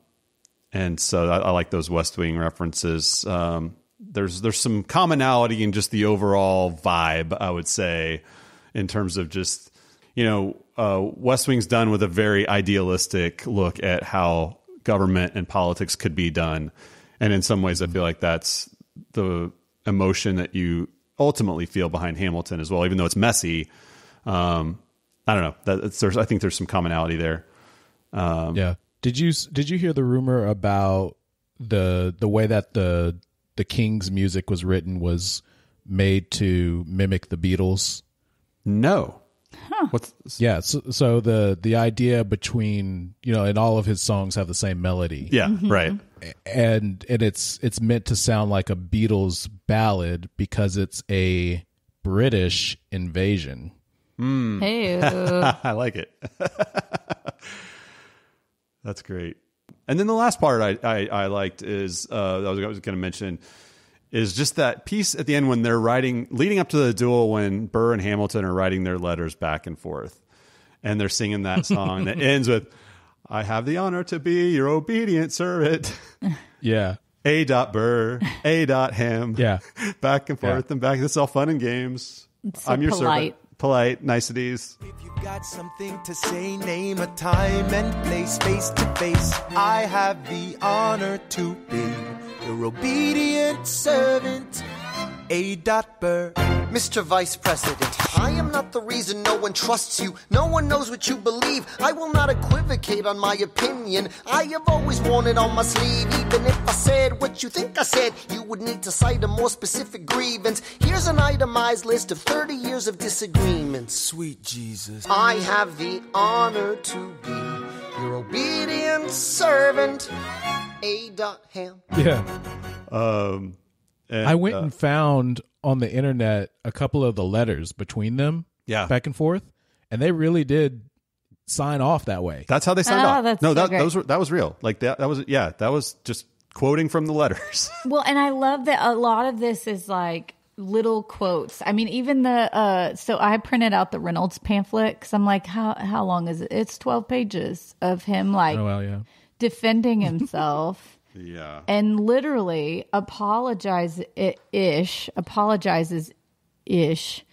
[SPEAKER 3] and so I, I like those West Wing references. Um, there's there's some commonality in just the overall vibe, I would say, in terms of just you know uh, West Wing's done with a very idealistic look at how government and politics could be done, and in some ways, I feel like that's the emotion that you ultimately feel behind Hamilton as well, even though it's messy. Um, I don't know. That, there's, I think there's some commonality there.
[SPEAKER 2] yeah. Did you did you hear the rumor about the the way that the the King's music was written was made to mimic the Beatles?
[SPEAKER 3] No. What's
[SPEAKER 2] Yeah, so, so the the idea between you know, and all of his songs have the same melody.
[SPEAKER 3] yeah, mm-hmm. right.
[SPEAKER 2] and and it's it's meant to sound like a Beatles ballad because it's a British invasion. Hmm.
[SPEAKER 1] Hey,
[SPEAKER 3] I like it. That's great. And then the last part I I, I liked is uh, I was, was going to mention is just that piece at the end when they're writing leading up to the duel when Burr and Hamilton are writing their letters back and forth, and they're singing that song that ends with "I have the honor to be your obedient servant."
[SPEAKER 2] Yeah,
[SPEAKER 3] A. Dot Burr, A. Dot Ham,
[SPEAKER 2] yeah,
[SPEAKER 3] back and forth and back. This is all fun and games.
[SPEAKER 1] so
[SPEAKER 3] I'm your
[SPEAKER 1] polite.
[SPEAKER 3] servant, polite niceties.
[SPEAKER 5] If you've got something to say, name a time and place face to face. I have the honor to be your obedient servant. A. Dot Burr.
[SPEAKER 8] Mr. Vice President, I am not the reason no one trusts you. No one knows what you believe. I will not equivocate on my opinion. I have always worn it on my sleeve. Even if I said what you think I said, you would need to cite a more specific grievance. Here's an itemized list of 30 years of disagreements.
[SPEAKER 5] Sweet Jesus.
[SPEAKER 8] I have the honor to be your obedient servant. A. Dot Ham.
[SPEAKER 2] yeah.
[SPEAKER 3] Um, and,
[SPEAKER 2] I went
[SPEAKER 3] uh,
[SPEAKER 2] and found on the internet a couple of the letters between them,
[SPEAKER 3] Yeah.
[SPEAKER 2] back and forth, and they really did sign off that way.
[SPEAKER 3] That's how they signed
[SPEAKER 1] Oh,
[SPEAKER 3] off.
[SPEAKER 1] that's
[SPEAKER 3] no,
[SPEAKER 1] so
[SPEAKER 3] that
[SPEAKER 1] great.
[SPEAKER 3] those were that was real. Like that that was yeah, that was just quoting from the letters.
[SPEAKER 1] Well, and I love that a lot of this is like little quotes. I mean, even the uh so I printed out the Reynolds pamphlet cuz I'm like how how long is it? It's 12 pages of him like
[SPEAKER 2] oh well, yeah.
[SPEAKER 1] defending himself
[SPEAKER 3] yeah.
[SPEAKER 1] and literally apologize ish apologizes ish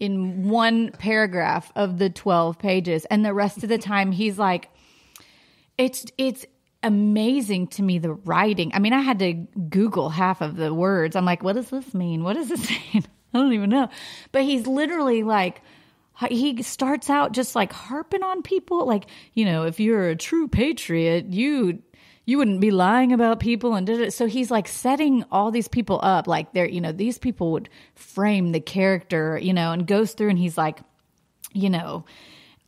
[SPEAKER 1] in one paragraph of the 12 pages. And the rest of the time he's like it's it's amazing to me the writing. I mean i had to google half of the words. I'm like what does this mean? What does this mean? I don't even know. But he's literally like he starts out just like harping on people. Like you know if you're a true patriot you you wouldn't be lying about people and did it so he's like setting all these people up like they're you know these people would frame the character you know and goes through and he's like you know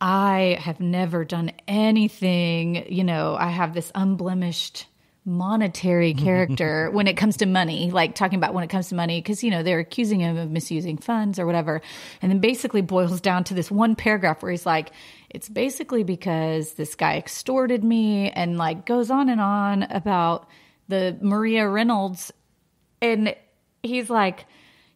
[SPEAKER 1] I have never done anything, you know, I have this unblemished monetary character when it comes to money, like talking about when it comes to money, because, you know, they're accusing him of misusing funds or whatever. And then basically boils down to this one paragraph where he's like, it's basically because this guy extorted me and like goes on and on about the Maria Reynolds. And he's like,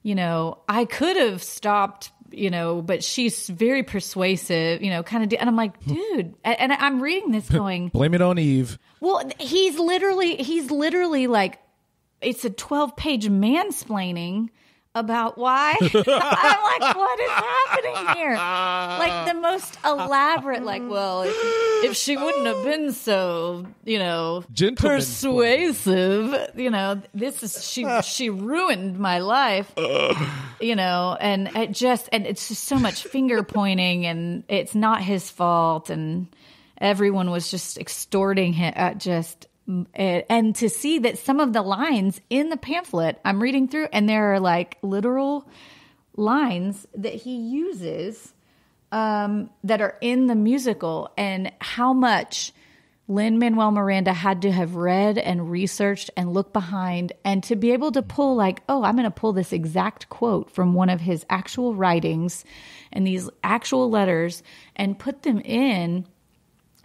[SPEAKER 1] you know, I could have stopped you know, but she's very persuasive, you know, kind of. And I'm like, hmm. dude, and, and I'm reading this going,
[SPEAKER 2] Blame it on Eve.
[SPEAKER 1] well, he's literally, he's literally like, it's a 12 page mansplaining about why. I'm like, what is happening here? Like the most elaborate, like, well, if, if she wouldn't have been so, you know,
[SPEAKER 2] Gentleman
[SPEAKER 1] persuasive, you know, this is, she, she ruined my life, you know, and it just, and it's just so much finger pointing and it's not his fault. And everyone was just extorting him, uh, just, and and to see that some of the lines in the pamphlet I'm reading through, and there are like literal lines that he uses um, that are in the musical, and how much Lin-Manuel Miranda had to have read and researched and looked behind, and to be able to pull, like, oh, I'm going to pull this exact quote from one of his actual writings and these actual letters and put them in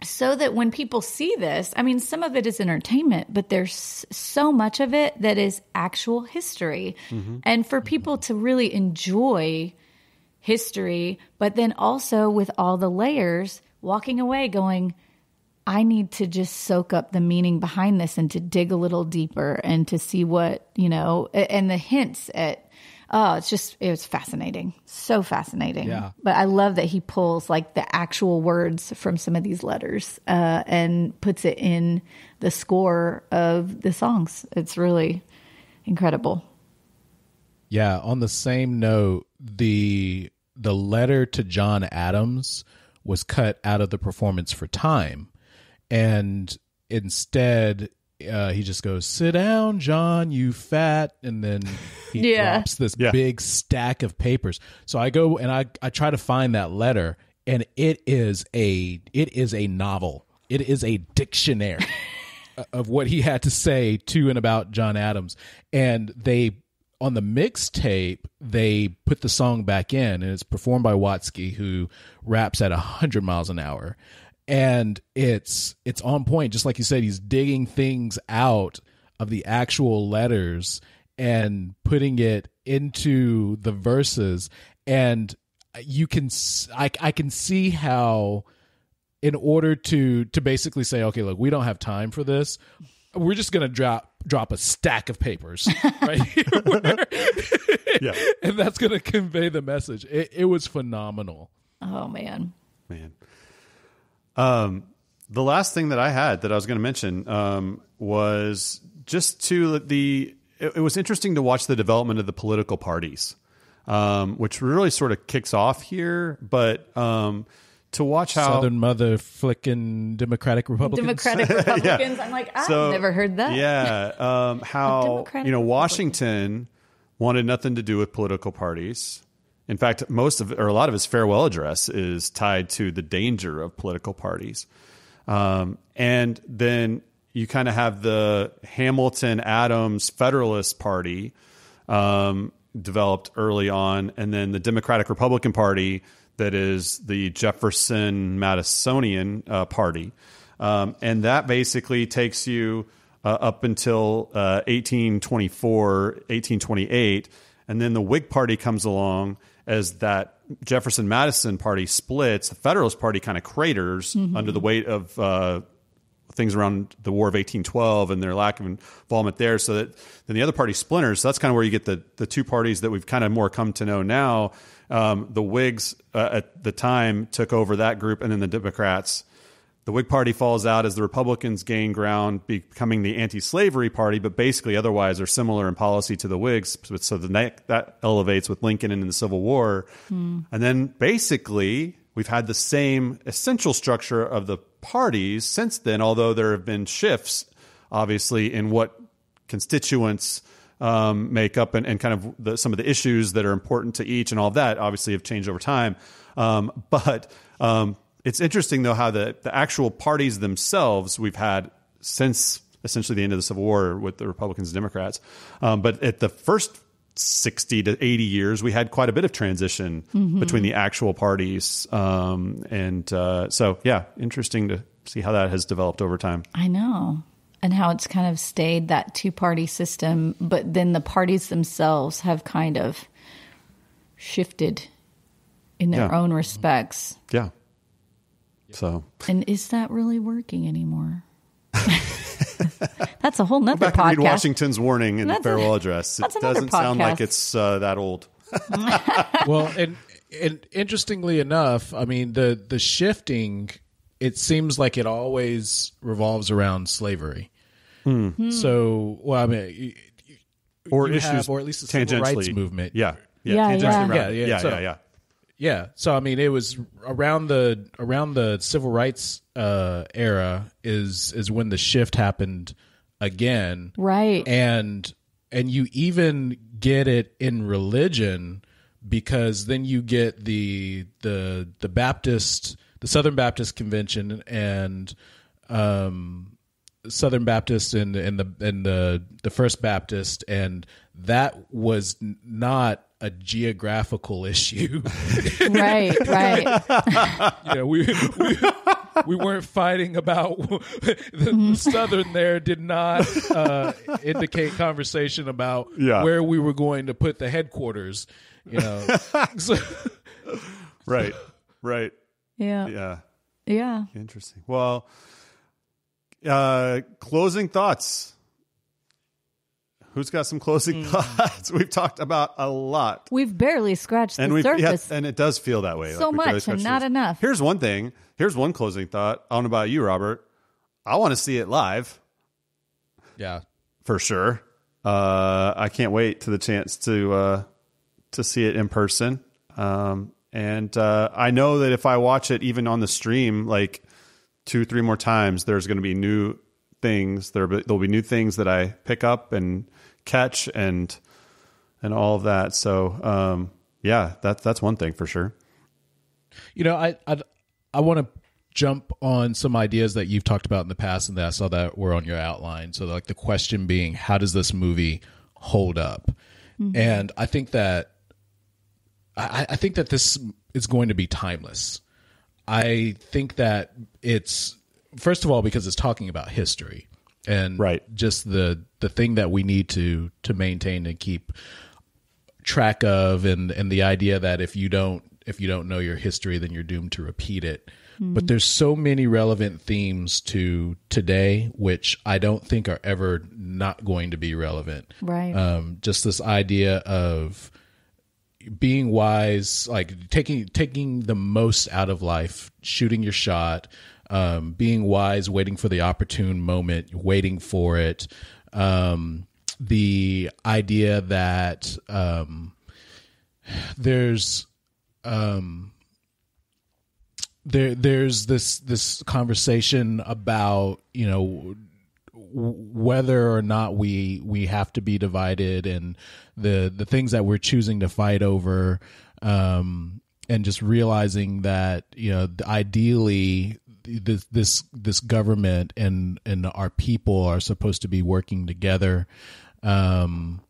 [SPEAKER 1] so that when people see this, I mean, some of it is entertainment, but there's so much of it that is actual history. Mm-hmm. And for people to really enjoy history, but then also with all the layers, walking away going, I need to just soak up the meaning behind this and to dig a little deeper and to see what, you know, and the hints at, oh, it's just, it was fascinating. So fascinating.
[SPEAKER 2] Yeah.
[SPEAKER 1] But I love that he pulls like the actual words from some of these letters uh, and puts it in the score of the songs. It's really incredible.
[SPEAKER 2] Yeah, on the same note, the the letter to John Adams was cut out of the performance for time. And instead uh, he just goes, "Sit down, John, you fat," and then he
[SPEAKER 1] Yeah.
[SPEAKER 2] drops this
[SPEAKER 3] Yeah.
[SPEAKER 2] big stack of papers. So I go and I I try to find that letter, and it is a it is a novel. It is a dictionary of what he had to say to and about John Adams. And they on the mixtape they put the song back in, and it's performed by Watsky, who raps at hundred miles an hour, and it's it's on point. Just like you said, he's digging things out of the actual letters and putting it into the verses, and you can I, I can see how in order to to basically say okay look we don't have time for this we're just gonna drop drop a stack of papers right here
[SPEAKER 3] Yeah.
[SPEAKER 2] and that's gonna convey the message it, it was phenomenal
[SPEAKER 1] Oh, man.
[SPEAKER 3] Man. Um, the last thing that I had that I was going to mention um, was just to the. It, it was interesting to watch the development of the political parties, um, which really sort of kicks off here. But um, to watch how
[SPEAKER 2] southern mother flicking democratic republicans
[SPEAKER 1] Democratic Republicans. I'm like, I've
[SPEAKER 3] So,
[SPEAKER 1] never heard that.
[SPEAKER 3] Yeah, um, how you know Washington wanted nothing to do with political parties. In fact, most of or a lot of his farewell address is tied to the danger of political parties. Um, and then you kind of have the Hamilton Adams Federalist Party um, developed early on, and then the Democratic Republican Party that is the Jefferson Madisonian uh, Party. Um, and that basically takes you uh, up until uh, 1824, 1828. And then the Whig Party comes along as that Jefferson Madison Party splits. The Federalist Party kind of craters under the weight of uh, things around the War of 1812 and their lack of involvement there. So that then the other party splinters. So that's kind of where you get the the two parties that we've kind of more come to know now. Um, the Whigs uh, at the time took over that group, and then the Democrats. The Whig Party falls out as the Republicans gain ground, becoming the anti-slavery party, but basically otherwise are similar in policy to the Whigs. So the that elevates with Lincoln and in the Civil War, and then basically we've had the same essential structure of the parties since then. Although there have been shifts, obviously, in what constituents um, make up and, and kind of the, some of the issues that are important to each and all of that obviously have changed over time. Um, but um, it's interesting though how the the actual parties themselves we've had since essentially the end of the Civil War with the Republicans and Democrats, um, but at the first. 60 to 80 years we had quite a bit of transition
[SPEAKER 1] Mm-hmm.
[SPEAKER 3] between the actual parties um, and uh, so yeah interesting to see how that has developed over time
[SPEAKER 1] I know. And how it's kind of stayed that two party system, but then the parties themselves have kind of shifted in their
[SPEAKER 3] Yeah.
[SPEAKER 1] own respects.
[SPEAKER 3] yeah so
[SPEAKER 1] And is that really working anymore? That's a whole nother
[SPEAKER 3] back and read. Washington's warning in the
[SPEAKER 1] That's a-
[SPEAKER 3] farewell address. It doesn't sound like it's uh, that old.
[SPEAKER 2] well, and and interestingly enough, I mean the the shifting. It seems like it always revolves around slavery. So, well, I mean, you-
[SPEAKER 3] Or
[SPEAKER 2] you
[SPEAKER 3] issues,
[SPEAKER 2] have- or at least the civil rights movement.
[SPEAKER 3] Yeah, yeah,
[SPEAKER 1] Yeah,
[SPEAKER 3] tangentially
[SPEAKER 1] yeah.
[SPEAKER 3] around
[SPEAKER 2] Yeah,
[SPEAKER 3] it.
[SPEAKER 2] yeah,
[SPEAKER 3] yeah,
[SPEAKER 2] so-
[SPEAKER 3] yeah, yeah.
[SPEAKER 2] Yeah. So I mean, it was around the around the civil rights uh, era is is when the shift happened again,
[SPEAKER 1] Right.
[SPEAKER 2] and and you even get it in religion because then you get the the the Baptist the Southern Baptist Convention and um Southern Baptist and and the and the the First Baptist and that was not a geographical issue.
[SPEAKER 1] right, right.
[SPEAKER 2] you know, we, we we weren't fighting about the, the southern there did not uh, indicate conversation about
[SPEAKER 3] Yeah.
[SPEAKER 2] where we were going to put the headquarters. You know, so,
[SPEAKER 3] Right, right.
[SPEAKER 1] Yeah.
[SPEAKER 3] Yeah,
[SPEAKER 1] Yeah.
[SPEAKER 3] interesting. Well, uh, closing thoughts. Who's got some closing thoughts? We've talked about a lot.
[SPEAKER 1] We've barely scratched
[SPEAKER 3] and
[SPEAKER 1] the
[SPEAKER 3] we
[SPEAKER 1] surface.
[SPEAKER 3] and it does feel that way.
[SPEAKER 1] So
[SPEAKER 3] we barely
[SPEAKER 1] much and not
[SPEAKER 3] the-
[SPEAKER 1] enough.
[SPEAKER 3] Here's one thing. Here's one closing thought. I don't know about you, Robert. I want to see it live
[SPEAKER 2] yeah,
[SPEAKER 3] for sure. Uh, I can't wait to the chance to uh, to see it in person. Um, and uh, I know that if I watch it even on the stream, like two, three more times, there's going to be new things. There there'll be new things that I pick up and catch and and all of that. So um, yeah, that's that's one thing for sure.
[SPEAKER 2] you know, I I I want to jump on some ideas that you've talked about in the past and that I saw that were on your outline. So, like the question being, how does this movie hold up? And I think that I, I think that this is going to be timeless. I think that it's first of all because it's talking about history and
[SPEAKER 3] Right.
[SPEAKER 2] just the the thing that we need to to maintain and keep track of and and the idea that if you don't if you don't know your history then you're doomed to repeat it but there's so many relevant themes to today which i don't think are ever not going to be relevant
[SPEAKER 1] Right.
[SPEAKER 2] um just this idea of being wise like taking taking the most out of life shooting your shot um being wise waiting for the opportune moment waiting for it. Um the idea that um there's um there there's this this conversation about you know whether or not we we have to be divided and the the things that we're choosing to fight over um and just realizing that you know ideally this this this government and and our people are supposed to be working together um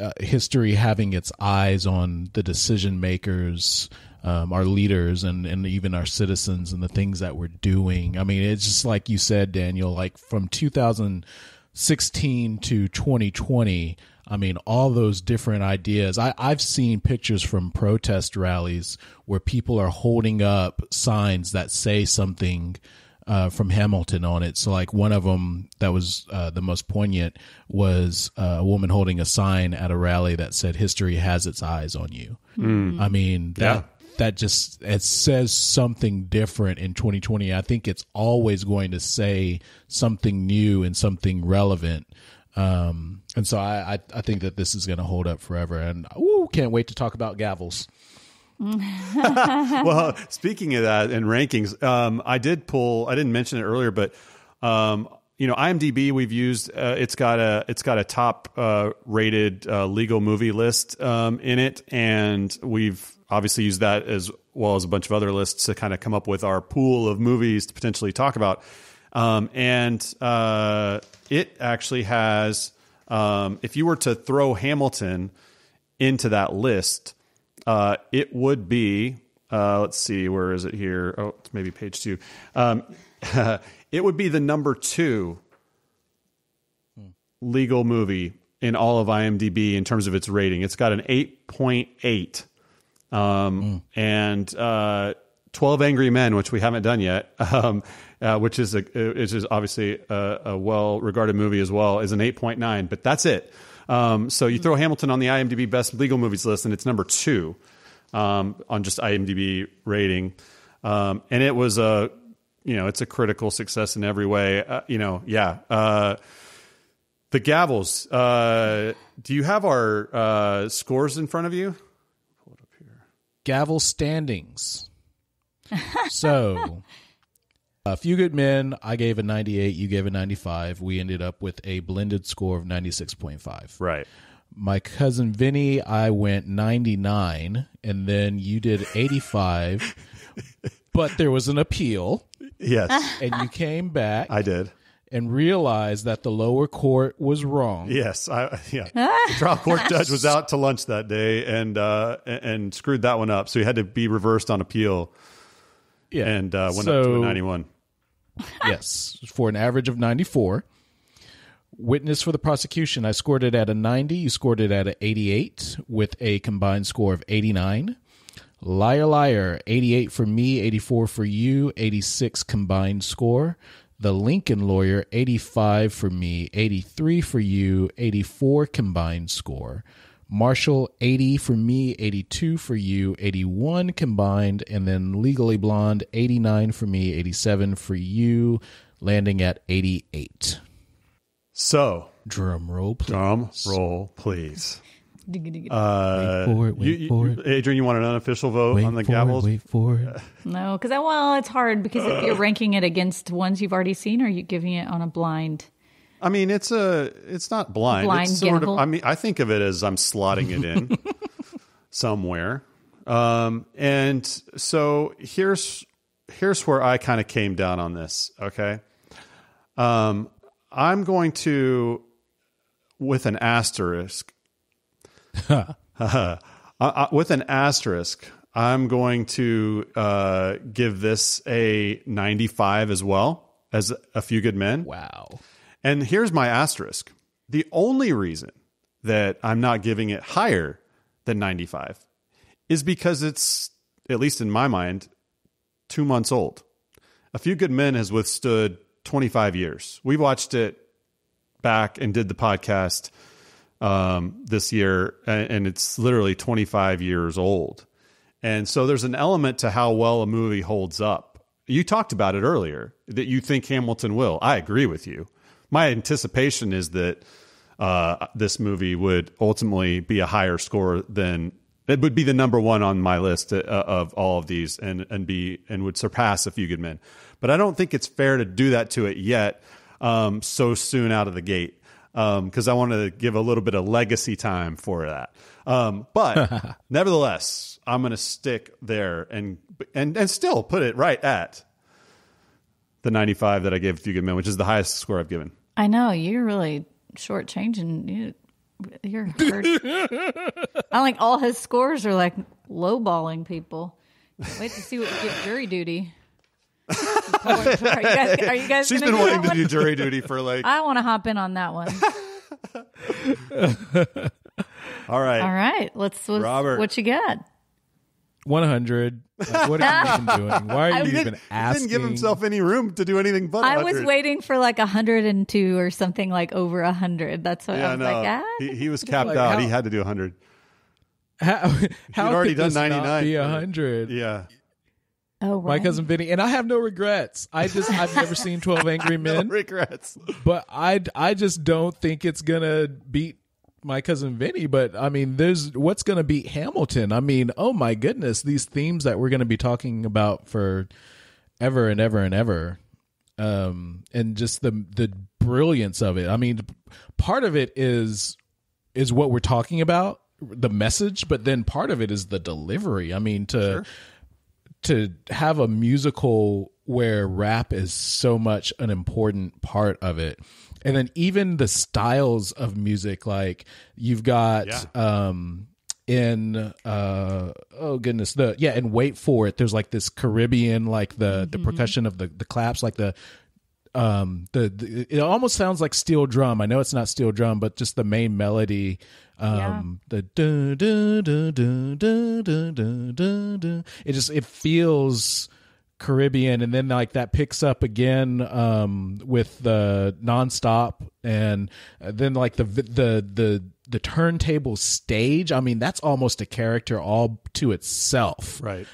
[SPEAKER 2] uh, history having its eyes on the decision makers, um, our leaders, and and even our citizens and the things that we're doing. I mean, it's just like you said, Daniel. Like from 2016 to 2020. I mean, all those different ideas. I, I've seen pictures from protest rallies where people are holding up signs that say something uh, from Hamilton on it. So, like one of them that was uh, the most poignant was uh, a woman holding a sign at a rally that said "History has its eyes on you." I mean, that
[SPEAKER 3] Yeah.
[SPEAKER 2] that just it says something different in 2020. I think it's always going to say something new and something relevant. Um, and so I, I, I think that this is going to hold up forever. And ooh, can't wait to talk about gavels.
[SPEAKER 3] well, speaking of that and rankings, um, I did pull. I didn't mention it earlier, but um, you know, IMDb we've used. Uh, it's got a it's got a top uh, rated uh, legal movie list um, in it, and we've obviously used that as well as a bunch of other lists to kind of come up with our pool of movies to potentially talk about. Um, and uh, it actually has, um, if you were to throw Hamilton into that list, uh, it would be. Uh, let's see, where is it here? Oh, it's maybe page two. Um, it would be the number two legal movie in all of IMDb in terms of its rating. It's got an 8.8. Um, And uh, 12 Angry Men, which we haven't done yet, um, uh, which is a, which is obviously a, a well regarded movie as well, is an 8.9. But that's it. Um, so you throw Hamilton on the IMDb Best Legal Movies list, and it's number two um, on just IMDb rating. Um, and it was a, you know, it's a critical success in every way. Uh, you know, yeah. Uh, the gavels. Uh, do you have our uh, scores in front of you?
[SPEAKER 2] gavel standings. So, a few good men. I gave a 98. You gave a 95. We ended up with a blended score of 96.5.
[SPEAKER 3] Right.
[SPEAKER 2] My cousin Vinny, I went 99, and then you did 85. but there was an appeal,
[SPEAKER 3] Yes,
[SPEAKER 2] and you came back
[SPEAKER 3] I did.
[SPEAKER 2] and realized that the lower court was wrong.
[SPEAKER 3] Yes, I yeah. the trial court judge was out to lunch that day and uh, and, and screwed that one up, so he had to be reversed on appeal
[SPEAKER 2] Yeah.
[SPEAKER 3] and uh, went up to a ninety-one.
[SPEAKER 2] yes, for an average of 94. Witness for the prosecution, I scored it at a 90. You scored it at an 88 with a combined score of 89. Liar, liar, 88 for me, 84 for you, 86 combined score. The Lincoln lawyer, 85 for me, 83 for you, 84 combined score. Marshall, 80 for me, 82 for you, 81 combined. And then Legally Blonde, 89 for me, 87 for you, landing at 88.
[SPEAKER 3] So
[SPEAKER 2] Drum roll, please.
[SPEAKER 3] drum roll, please. Uh,
[SPEAKER 2] Wait for it, wait
[SPEAKER 3] you- you-
[SPEAKER 2] for it.
[SPEAKER 3] Adrian, you want an unofficial vote
[SPEAKER 2] Wait
[SPEAKER 3] on the
[SPEAKER 2] for
[SPEAKER 3] gavels?
[SPEAKER 2] it, wait for it.
[SPEAKER 1] No, because well, it's hard because if you're ranking it against ones you've already seen, or are you giving it on a blind?
[SPEAKER 3] I mean, it's a it's not blind.
[SPEAKER 1] Blind
[SPEAKER 3] it's sort of. I mean, I think of it as I'm slotting it in somewhere. Um, and so here's here's where I kind of came down on this. Okay, um, I'm going to with an asterisk. uh, uh, with an asterisk, I'm going to uh, give this a 95 as well as a few good men.
[SPEAKER 2] Wow.
[SPEAKER 3] And here's my asterisk. The only reason that I'm not giving it higher than 95 is because it's, at least in my mind, two months old. A Few Good Men has withstood 25 years. We watched it back and did the podcast um, this year, and, and it's literally 25 years old. And so there's an element to how well a movie holds up. You talked about it earlier that you think Hamilton will. I agree with you. My anticipation is that uh, this movie would ultimately be a higher score than it would be the number one on my list uh, of all of these, and and be and would surpass A Few Good Men. But I don't think it's fair to do that to it yet, um, so soon out of the gate, because I want to give a little bit of legacy time for that. Um, but nevertheless, I'm going to stick there and and and still put it right at the 95 that I gave A Few Good Men, which is the highest score I've given.
[SPEAKER 1] I know you're really shortchanging. You, you're hurt. I like all his scores are like lowballing people. Wait to see what we get jury duty. are you guys, are you guys
[SPEAKER 3] She's been wanting to
[SPEAKER 1] one?
[SPEAKER 3] do jury duty for like.
[SPEAKER 1] I want to hop in on that one.
[SPEAKER 3] All right.
[SPEAKER 1] All right, let's. let's
[SPEAKER 3] Robert.
[SPEAKER 1] what you got?
[SPEAKER 2] 100. Like, what are you even doing? Why are you
[SPEAKER 3] He
[SPEAKER 2] even
[SPEAKER 3] didn't, he
[SPEAKER 2] asking?
[SPEAKER 3] didn't give himself any room to do anything but.
[SPEAKER 1] I was waiting for like a hundred and two or something like over a hundred. That's what I was
[SPEAKER 3] no.
[SPEAKER 1] like. Ah.
[SPEAKER 3] he, he was capped
[SPEAKER 2] Like,
[SPEAKER 3] out.
[SPEAKER 2] how-
[SPEAKER 3] He had to do 100.
[SPEAKER 2] How, how
[SPEAKER 3] already
[SPEAKER 2] could
[SPEAKER 3] done 99
[SPEAKER 2] be 100?
[SPEAKER 3] Yeah.
[SPEAKER 1] Oh,
[SPEAKER 2] My cousin Vinny, and I have no regrets. I just I've never seen Twelve Angry
[SPEAKER 3] No
[SPEAKER 2] Men,
[SPEAKER 3] regrets.
[SPEAKER 2] but I I just don't think it's gonna beat my cousin Vinny. But I mean, there's what's gonna beat Hamilton? I mean, oh my goodness, these themes that we're gonna be talking about for ever and ever and ever, um, and just the the brilliance of it. I mean, part of it is is what we're talking about, the message, but then part of it is the delivery. I mean, to to have a musical where rap is so much an important part of it. And then even the styles of music like you've got
[SPEAKER 3] Yeah.
[SPEAKER 2] um in uh oh goodness the yeah and wait for it there's like this caribbean like the the percussion of the the claps like the um the, the it almost sounds like steel drum i know it's not steel drum but just the main melody um the dun, dun, dun, dun, dun, dun, dun, dun, dun. it just it feels caribbean and then like that picks up again um with the nonstop and uh, then like the the the the turntable stage i mean that's almost a character all to itself
[SPEAKER 3] Right.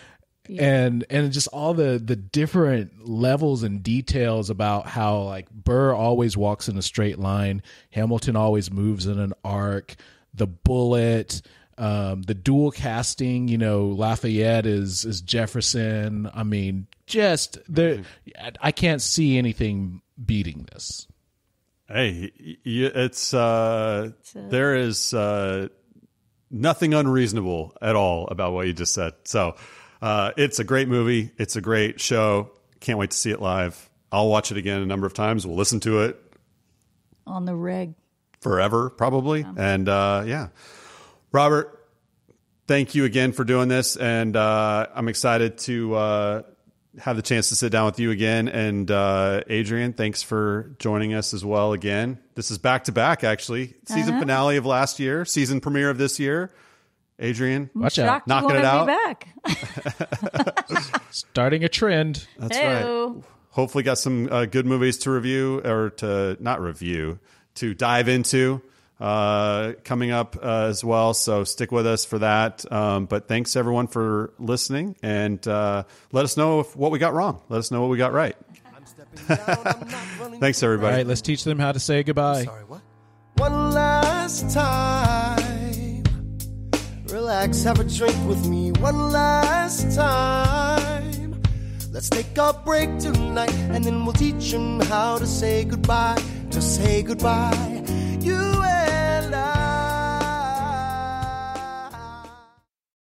[SPEAKER 2] and and just all the the different levels and details about how like Burr always walks in a straight line, Hamilton always moves in an arc, the bullet, um, the dual casting, you know, Lafayette is is Jefferson. I mean, just there, I can't see anything beating this.
[SPEAKER 3] Hey, y- y- it's uh, there is uh, nothing unreasonable at all about what you just said. So uh, it's a great movie. It's a great show. Can't wait to see it live. I'll watch it again a number of times. We'll listen to it
[SPEAKER 1] on the reg.
[SPEAKER 3] forever, probably. And uh, yeah, Robert, thank you again for doing this, and uh, I'm excited to uh, have the chance to sit down with you again. And uh, Adrian, thanks for joining us as well again. This is back to back, actually. Season finale of last year, season premiere of this year. Adrian,
[SPEAKER 2] Watch out,
[SPEAKER 1] Shocked
[SPEAKER 3] knocking it out.
[SPEAKER 1] Back.
[SPEAKER 2] starting a trend.
[SPEAKER 3] that's right. Hopefully, got some uh, good movies to review or to not review to dive into uh, coming up uh, as well. So stick with us for that. Um, but thanks everyone for listening, and uh, let us know if, what we got wrong. Let us know what we got right. Thanks everybody.
[SPEAKER 2] right, let's teach them how to say goodbye.
[SPEAKER 5] Sorry, what? One last time. Relax, have a drink with me. One last time. Let's take a break tonight and then we'll teach them how to say goodbye. To say goodbye love.